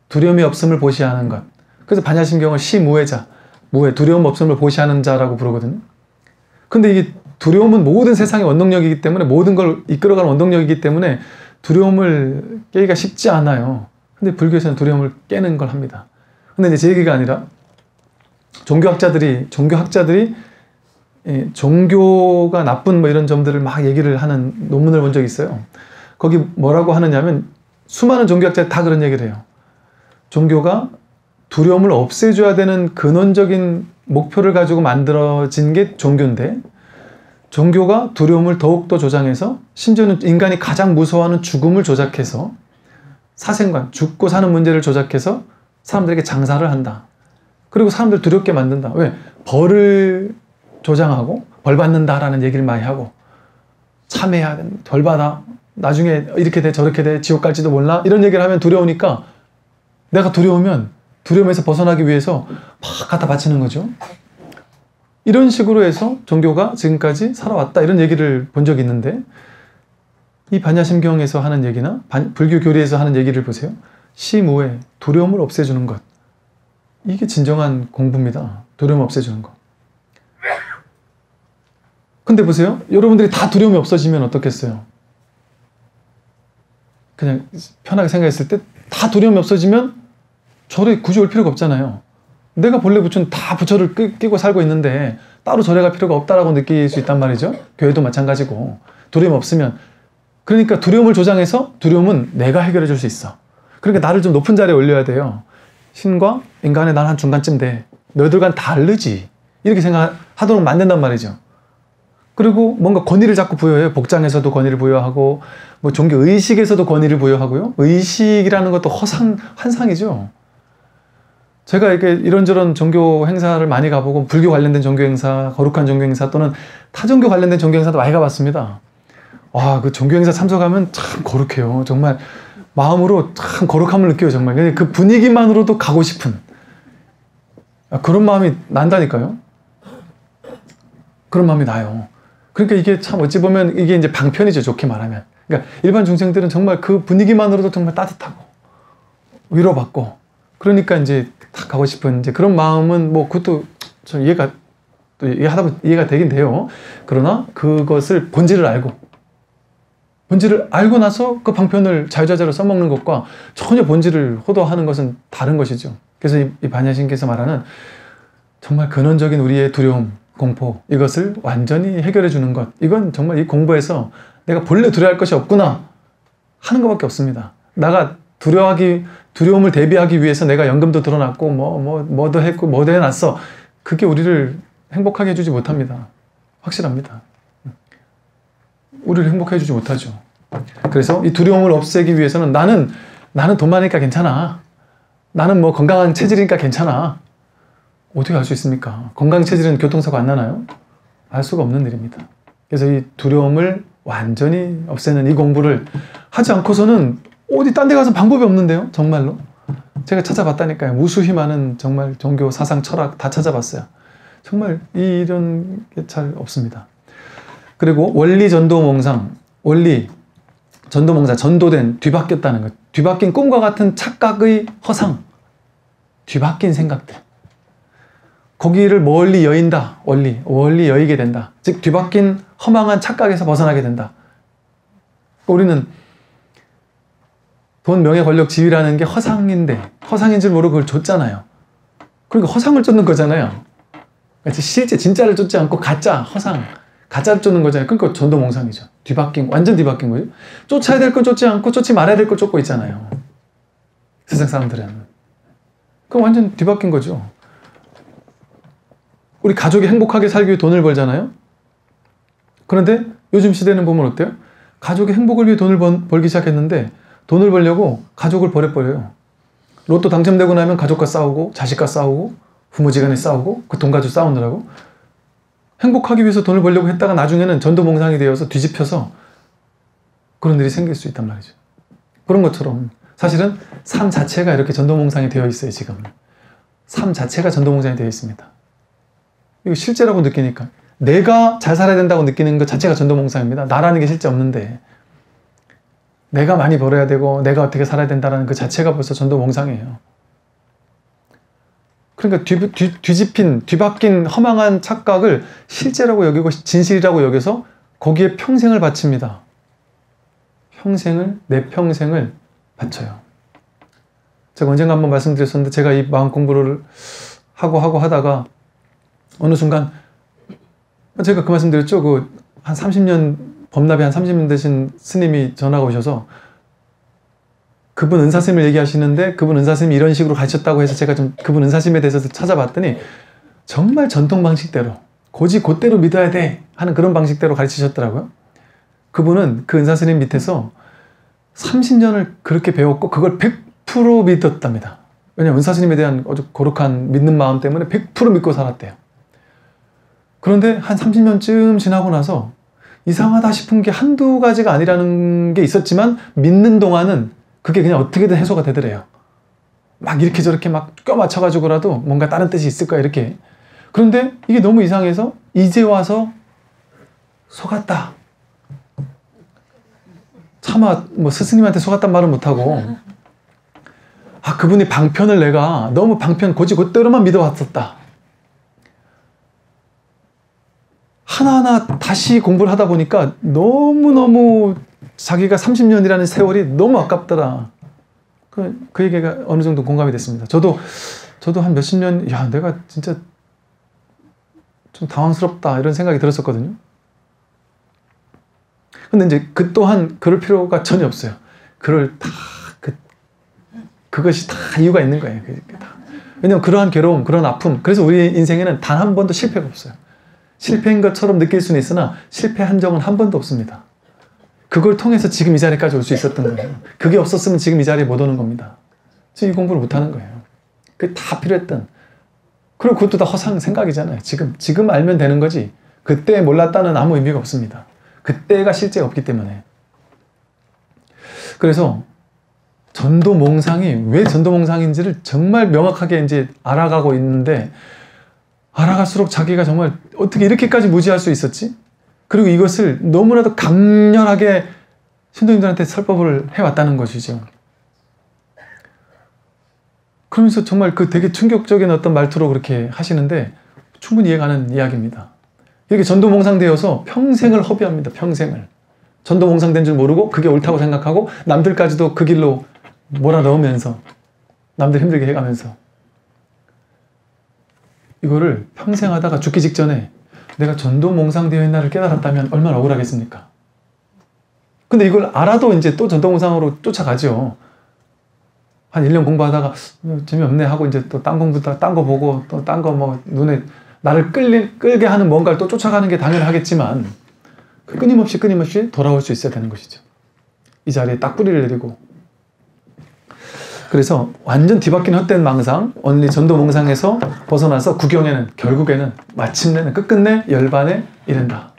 두려움이 없음을 보시하는 것. 그래서 반야심경을 시무해자, 무해, 두려움 없음을 보시하는 자라고 부르거든요. 근데 이게 두려움은 모든 세상의 원동력이기 때문에 모든 걸 이끌어가는 원동력이기 때문에 두려움을 깨기가 쉽지 않아요. 근데 불교에서는 두려움을 깨는 걸 합니다. 근데 이제 제 얘기가 아니라 종교학자들이 종교학자들이 종교가 나쁜 뭐 이런 점들을 막 얘기를 하는 논문을 본 적이 있어요. 거기 뭐라고 하느냐면 수많은 종교학자들이 다 그런 얘기를 해요. 종교가 두려움을 없애줘야 되는 근원적인 목표를 가지고 만들어진 게 종교인데 종교가 두려움을 더욱더 조장해서 심지어는 인간이 가장 무서워하는 죽음을 조작해서 사생관, 죽고 사는 문제를 조작해서 사람들에게 장사를 한다. 그리고 사람들 두렵게 만든다. 왜? 벌을 조장하고 벌 받는다라는 얘기를 많이 하고 참해야 된다. 벌 받아. 나중에 이렇게 돼 저렇게 돼 지옥 갈지도 몰라. 이런 얘기를 하면 두려우니까 내가 두려우면 두려움에서 벗어나기 위해서 막 갖다 바치는 거죠. 이런 식으로 해서 종교가 지금까지 살아왔다 이런 얘기를 본 적이 있는데 이 반야심경에서 하는 얘기나 불교 교리에서 하는 얘기를 보세요. 시무에 두려움을 없애주는 것. 이게 진정한 공부입니다. 두려움 없애주는 것. 근데 보세요. 여러분들이 다 두려움이 없어지면 어떻겠어요? 그냥 편하게 생각했을 때 다 두려움이 없어지면 절에 굳이 올 필요가 없잖아요. 내가 본래 부처는 다 부처를 끼고 살고 있는데 따로 절에 갈 필요가 없다라고 느낄 수 있단 말이죠. 교회도 마찬가지고 두려움 없으면 그러니까 두려움을 조장해서 두려움은 내가 해결해 줄 수 있어. 그러니까 나를 좀 높은 자리에 올려야 돼요. 신과 인간의 난 한 중간쯤 돼. 너희들과는 다르지. 이렇게 생각하도록 만든단 말이죠. 그리고 뭔가 권위를 자꾸 부여해요. 복장에서도 권위를 부여하고, 뭐 종교 의식에서도 권위를 부여하고요. 의식이라는 것도 허상, 환상이죠. 제가 이렇게 이런저런 종교 행사를 많이 가보고, 불교 관련된 종교 행사, 거룩한 종교 행사 또는 타종교 관련된 종교 행사도 많이 가봤습니다. 와, 그 종교 행사 참석하면 참 거룩해요. 정말 마음으로 참 거룩함을 느껴요, 정말. 그 분위기만으로도 가고 싶은 아, 그런 마음이 난다니까요. 그런 마음이 나요. 그러니까 이게 참 어찌 보면 이게 이제 방편이죠, 좋게 말하면. 그러니까 일반 중생들은 정말 그 분위기만으로도 정말 따뜻하고 위로받고 그러니까 이제 딱 가고 싶은 이제 그런 마음은 뭐 그것도 좀 이해가 또 이해하다 보면 이해가 되긴 돼요. 그러나 그것을 본질을 알고 본질을 알고 나서 그 방편을 자유자재로 써먹는 것과 전혀 본질을 호도하는 것은 다른 것이죠. 그래서 이, 이 반야신께서 말하는 정말 근원적인 우리의 두려움, 공포 이것을 완전히 해결해 주는 것 이건 정말 이 공부에서 내가 본래 두려워할 것이 없구나 하는 것밖에 없습니다. 나가 두려워하기 두려움을 대비하기 위해서 내가 연금도 들어놨고 뭐 뭐 뭐, 도 했고 뭐도 해놨어 그게 우리를 행복하게 해주지 못합니다. 확실합니다. 우리를 행복해 주지 못하죠. 그래서 이 두려움을 없애기 위해서는 나는 나는 돈 많으니까 괜찮아. 나는 뭐 건강한 체질이니까 괜찮아. 어떻게 알 수 있습니까? 건강 체질은 교통사고 안 나나요? 알 수가 없는 일입니다. 그래서 이 두려움을 완전히 없애는 이 공부를 하지 않고서는 어디 딴 데 가서 방법이 없는데요? 정말로. 제가 찾아봤다니까요. 무수히 많은 정말 종교, 사상, 철학 다 찾아봤어요. 정말 이런 게 잘 없습니다. 그리고 원리 전도 몽상, 원리 전도 몽상, 전도된 뒤바뀌었다는 것. 뒤바뀐 꿈과 같은 착각의 허상, 뒤바뀐 생각들. 거기를 멀리 여인다. 원리, 원리 여이게 된다. 즉 뒤바뀐 허망한 착각에서 벗어나게 된다. 우리는 돈, 명예, 권력, 지위라는 게 허상인데 허상인 줄 모르고 그걸 줬잖아요. 그러니까 허상을 쫓는 거잖아요. 실제 진짜를 쫓지 않고 가짜, 허상, 가짜를 쫓는 거잖아요. 그러니까 전도몽상이죠. 뒤바뀐, 완전 뒤바뀐 거죠. 쫓아야 될 걸 쫓지 않고 쫓지 말아야 될 걸 쫓고 있잖아요. 세상 사람들은. 그럼 완전 뒤바뀐 거죠. 우리 가족이 행복하게 살기 위해 돈을 벌잖아요. 그런데 요즘 시대는 보면 어때요? 가족이 행복을 위해 돈을 번, 벌기 시작했는데 돈을 벌려고 가족을 버려버려요. 로또 당첨되고 나면 가족과 싸우고 자식과 싸우고 부모지간에 싸우고 그 돈 가지고 싸우느라고 행복하기 위해서 돈을 벌려고 했다가 나중에는 전도몽상이 되어서 뒤집혀서 그런 일이 생길 수 있단 말이죠. 그런 것처럼 사실은 삶 자체가 이렇게 전도몽상이 되어 있어요, 지금. 삶 자체가 전도몽상이 되어 있습니다. 이거 실제라고 느끼니까. 내가 잘 살아야 된다고 느끼는 것 자체가 전도몽상입니다. 나라는 게 실제 없는데. 내가 많이 벌어야 되고, 내가 어떻게 살아야 된다는 그 자체가 벌써 전도몽상이에요. 그러니까 뒤, 뒤, 뒤집힌, 뒤바뀐 허망한 착각을 실제라고 여기고 진실이라고 여겨서 거기에 평생을 바칩니다. 평생을, 내 평생을 바쳐요. 제가 언젠가 한번 말씀드렸었는데 제가 이 마음 공부를 하고 하고 하다가 어느 순간 제가 그 말씀 드렸죠. 그 한 30년 범납이 한 30년 되신 스님이 전화가 오셔서 그분 은사스님을 얘기하시는데 그분 은사스님이 이런 식으로 가르쳤다고 해서 제가 좀 그분 은사스님에 대해서 찾아봤더니 정말 전통 방식대로 고지 곧대로 믿어야 돼 하는 그런 방식대로 가르치셨더라고요. 그분은 그 은사스님 밑에서 30년을 그렇게 배웠고 그걸 100% 믿었답니다. 왜냐하면 은사스님에 대한 아주 거룩한 믿는 마음 때문에 100% 믿고 살았대요. 그런데 한 30년쯤 지나고 나서 이상하다 싶은 게 한두 가지가 아니라는 게 있었지만 믿는 동안은 그게 그냥 어떻게든 해소가 되더래요. 막 이렇게 저렇게 막 껴맞춰가지고라도 뭔가 다른 뜻이 있을 거야, 이렇게. 그런데 이게 너무 이상해서 이제 와서 속았다. 차마 뭐 스승님한테 속았단 말은 못하고 아 그분이 방편을 내가 너무 방편 고지 곧대로만 믿어왔었다. 하나하나 다시 공부를 하다 보니까 너무너무 자기가 30년이라는 세월이 너무 아깝더라. 그, 그 얘기가 어느 정도 공감이 됐습니다. 저도, 저도 한 몇십 년, 야, 내가 진짜 좀 당황스럽다. 이런 생각이 들었었거든요. 근데 이제 그 또한 그럴 필요가 전혀 없어요. 그럴 다, 그, 그것이 다 이유가 있는 거예요. 왜냐면 그러한 괴로움, 그런 아픔. 그래서 우리 인생에는 단 한 번도 실패가 없어요. 실패인 것처럼 느낄 수는 있으나 실패한 적은 한 번도 없습니다. 그걸 통해서 지금 이 자리까지 올 수 있었던 거예요. 그게 없었으면 지금 이 자리에 못 오는 겁니다. 지금 이 공부를 못 하는 거예요. 그게 다 필요했던. 그리고 그것도 다 허상 생각이잖아요. 지금, 지금 알면 되는 거지. 그때 몰랐다는 아무 의미가 없습니다. 그때가 실제 없기 때문에. 그래서 전도몽상이 왜 전도몽상인지를 정말 명확하게 이제 알아가고 있는데 알아갈수록 자기가 정말 어떻게 이렇게까지 무지할 수 있었지? 그리고 이것을 너무나도 강렬하게 신도님들한테 설법을 해왔다는 것이죠. 그러면서 정말 그 되게 충격적인 어떤 말투로 그렇게 하시는데 충분히 이해가는 이야기입니다. 이렇게 전도몽상되어서 평생을 허비합니다. 평생을. 전도몽상된 줄 모르고 그게 옳다고 생각하고 남들까지도 그 길로 몰아넣으면서 남들 힘들게 해가면서 이거를 평생 하다가 죽기 직전에 내가 전도몽상되어 있나를 깨달았다면 얼마나 억울하겠습니까? 근데 이걸 알아도 이제 또 전도몽상으로 쫓아가죠. 한 1년 공부하다가 어, 재미없네 하고 이제 또 딴 공부, 딴거 보고 또 딴 거 뭐 눈에 나를 끌리, 끌게 하는 뭔가를 또 쫓아가는 게 당연하겠지만 그 끊임없이 끊임없이 돌아올 수 있어야 되는 것이죠. 이 자리에 딱 뿌리를 내리고 그래서 완전 뒤바뀐 헛된 망상, 언리 전도 몽상에서 벗어나서 구경에는 결국에는 마침내는 끝끝내 열반에 이른다.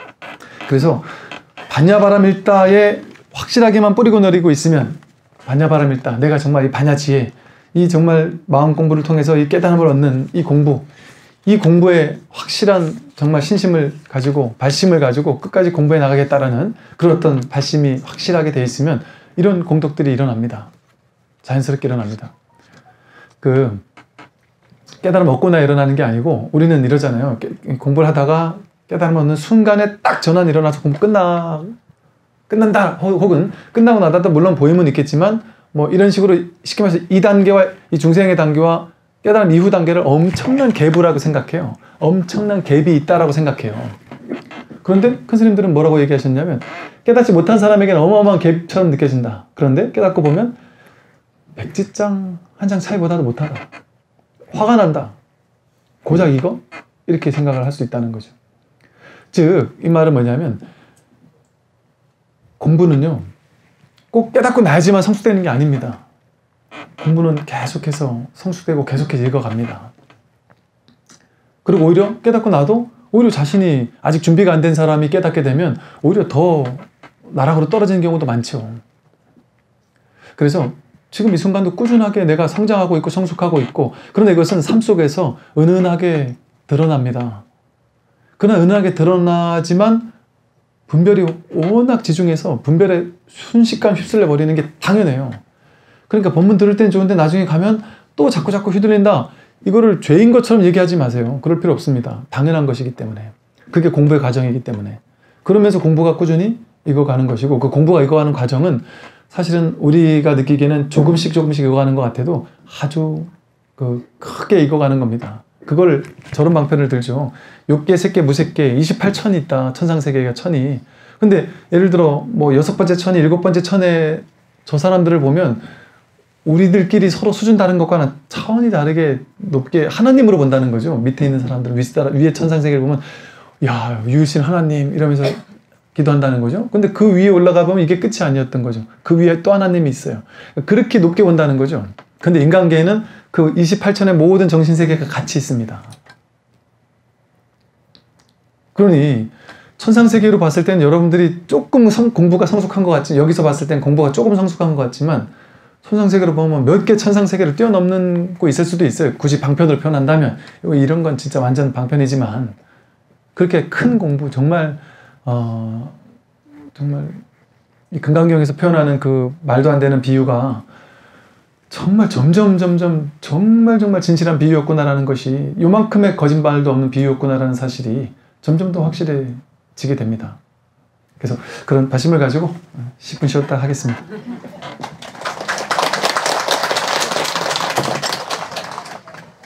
그래서 반야바람 일다에 확실하게만 뿌리고 내리고 있으면 반야바람 일다. 내가 정말 이 반야지혜, 이 정말 마음 공부를 통해서 이 깨달음을 얻는 이 공부, 이 공부에 확실한 정말 신심을 가지고 발심을 가지고 끝까지 공부해 나가겠다라는 그런 어떤 발심이 확실하게 돼 있으면 이런 공덕들이 일어납니다. 자연스럽게 일어납니다. 그 깨달음 얻고 나 일어나는 게 아니고 우리는 이러잖아요. 공부를 하다가 깨달음 얻는 순간에 딱 전환 일어나서 공부 끝나 끝난다 혹은 끝나고 나다도 물론 보임은 있겠지만 뭐 이런 식으로 쉽게 말해서 이 단계와 이 중생의 단계와 깨달음 이후 단계를 엄청난 갭이라고 생각해요. 엄청난 갭이 있다라고 생각해요. 그런데 큰 스님들은 뭐라고 얘기하셨냐면 깨닫지 못한 사람에게는 어마어마한 갭처럼 느껴진다. 그런데 깨닫고 보면 백지장 한 장 차이보다도 못하다. 화가 난다. 고작 이거? 이렇게 생각을 할 수 있다는 거죠. 즉, 이 말은 뭐냐면, 공부는요, 꼭 깨닫고 나야지만 성숙되는 게 아닙니다. 공부는 계속해서 성숙되고 계속해서 읽어갑니다. 그리고 오히려 깨닫고 나도 오히려 자신이 아직 준비가 안 된 사람이 깨닫게 되면 오히려 더 나락으로 떨어지는 경우도 많죠. 그래서 지금 이 순간도 꾸준하게 내가 성장하고 있고 성숙하고 있고 그러나 이것은 삶 속에서 은은하게 드러납니다. 그러나 은은하게 드러나지만 분별이 워낙 지중해서 분별에 순식간 휩쓸려 버리는 게 당연해요. 그러니까 본문 들을 땐 좋은데 나중에 가면 또 자꾸 자꾸 휘둘린다. 이거를 죄인 것처럼 얘기하지 마세요. 그럴 필요 없습니다. 당연한 것이기 때문에. 그게 공부의 과정이기 때문에. 그러면서 공부가 꾸준히 익어가는 것이고 그 공부가 익어가는 과정은 사실은 우리가 느끼기에는 조금씩 조금씩 익어가는 것 같아도 아주 그 크게 익어가는 겁니다. 그걸 저런 방편을 들죠. 6개, 3개, 무색개, 28천이 있다. 천상세계가 천이. 근데 예를 들어 뭐 여섯 번째 천이, 일곱 번째 천에 저 사람들을 보면 우리들끼리 서로 수준 다른 것과는 차원이 다르게 높게 하나님으로 본다는 거죠. 밑에 있는 사람들, 위에 천상세계를 보면 야, 유일신 하나님 이러면서 기도한다는 거죠. 근데 그 위에 올라가 보면 이게 끝이 아니었던 거죠. 그 위에 또 하나님이 있어요. 그렇게 높게 본다는 거죠. 근데 인간계에는 그 28천의 모든 정신세계가 같이 있습니다. 그러니 천상세계로 봤을 때는 여러분들이 조금 성, 공부가 성숙한 것 같지 여기서 봤을 땐 공부가 조금 성숙한 것 같지만 천상세계로 보면 몇 개 천상세계를 뛰어넘는 거 있을 수도 있어요. 굳이 방편으로 표현한다면 이런 건 진짜 완전 방편이지만 그렇게 큰 공부 정말 어, 정말 이 금강경에서 표현하는 그 말도 안 되는 비유가 정말 점점 점점 정말 정말 진실한 비유였구나라는 것이 요만큼의 거짓말도 없는 비유였구나라는 사실이 점점 더 확실해지게 됩니다. 그래서 그런 바심을 가지고 10분 쉬었다 하겠습니다.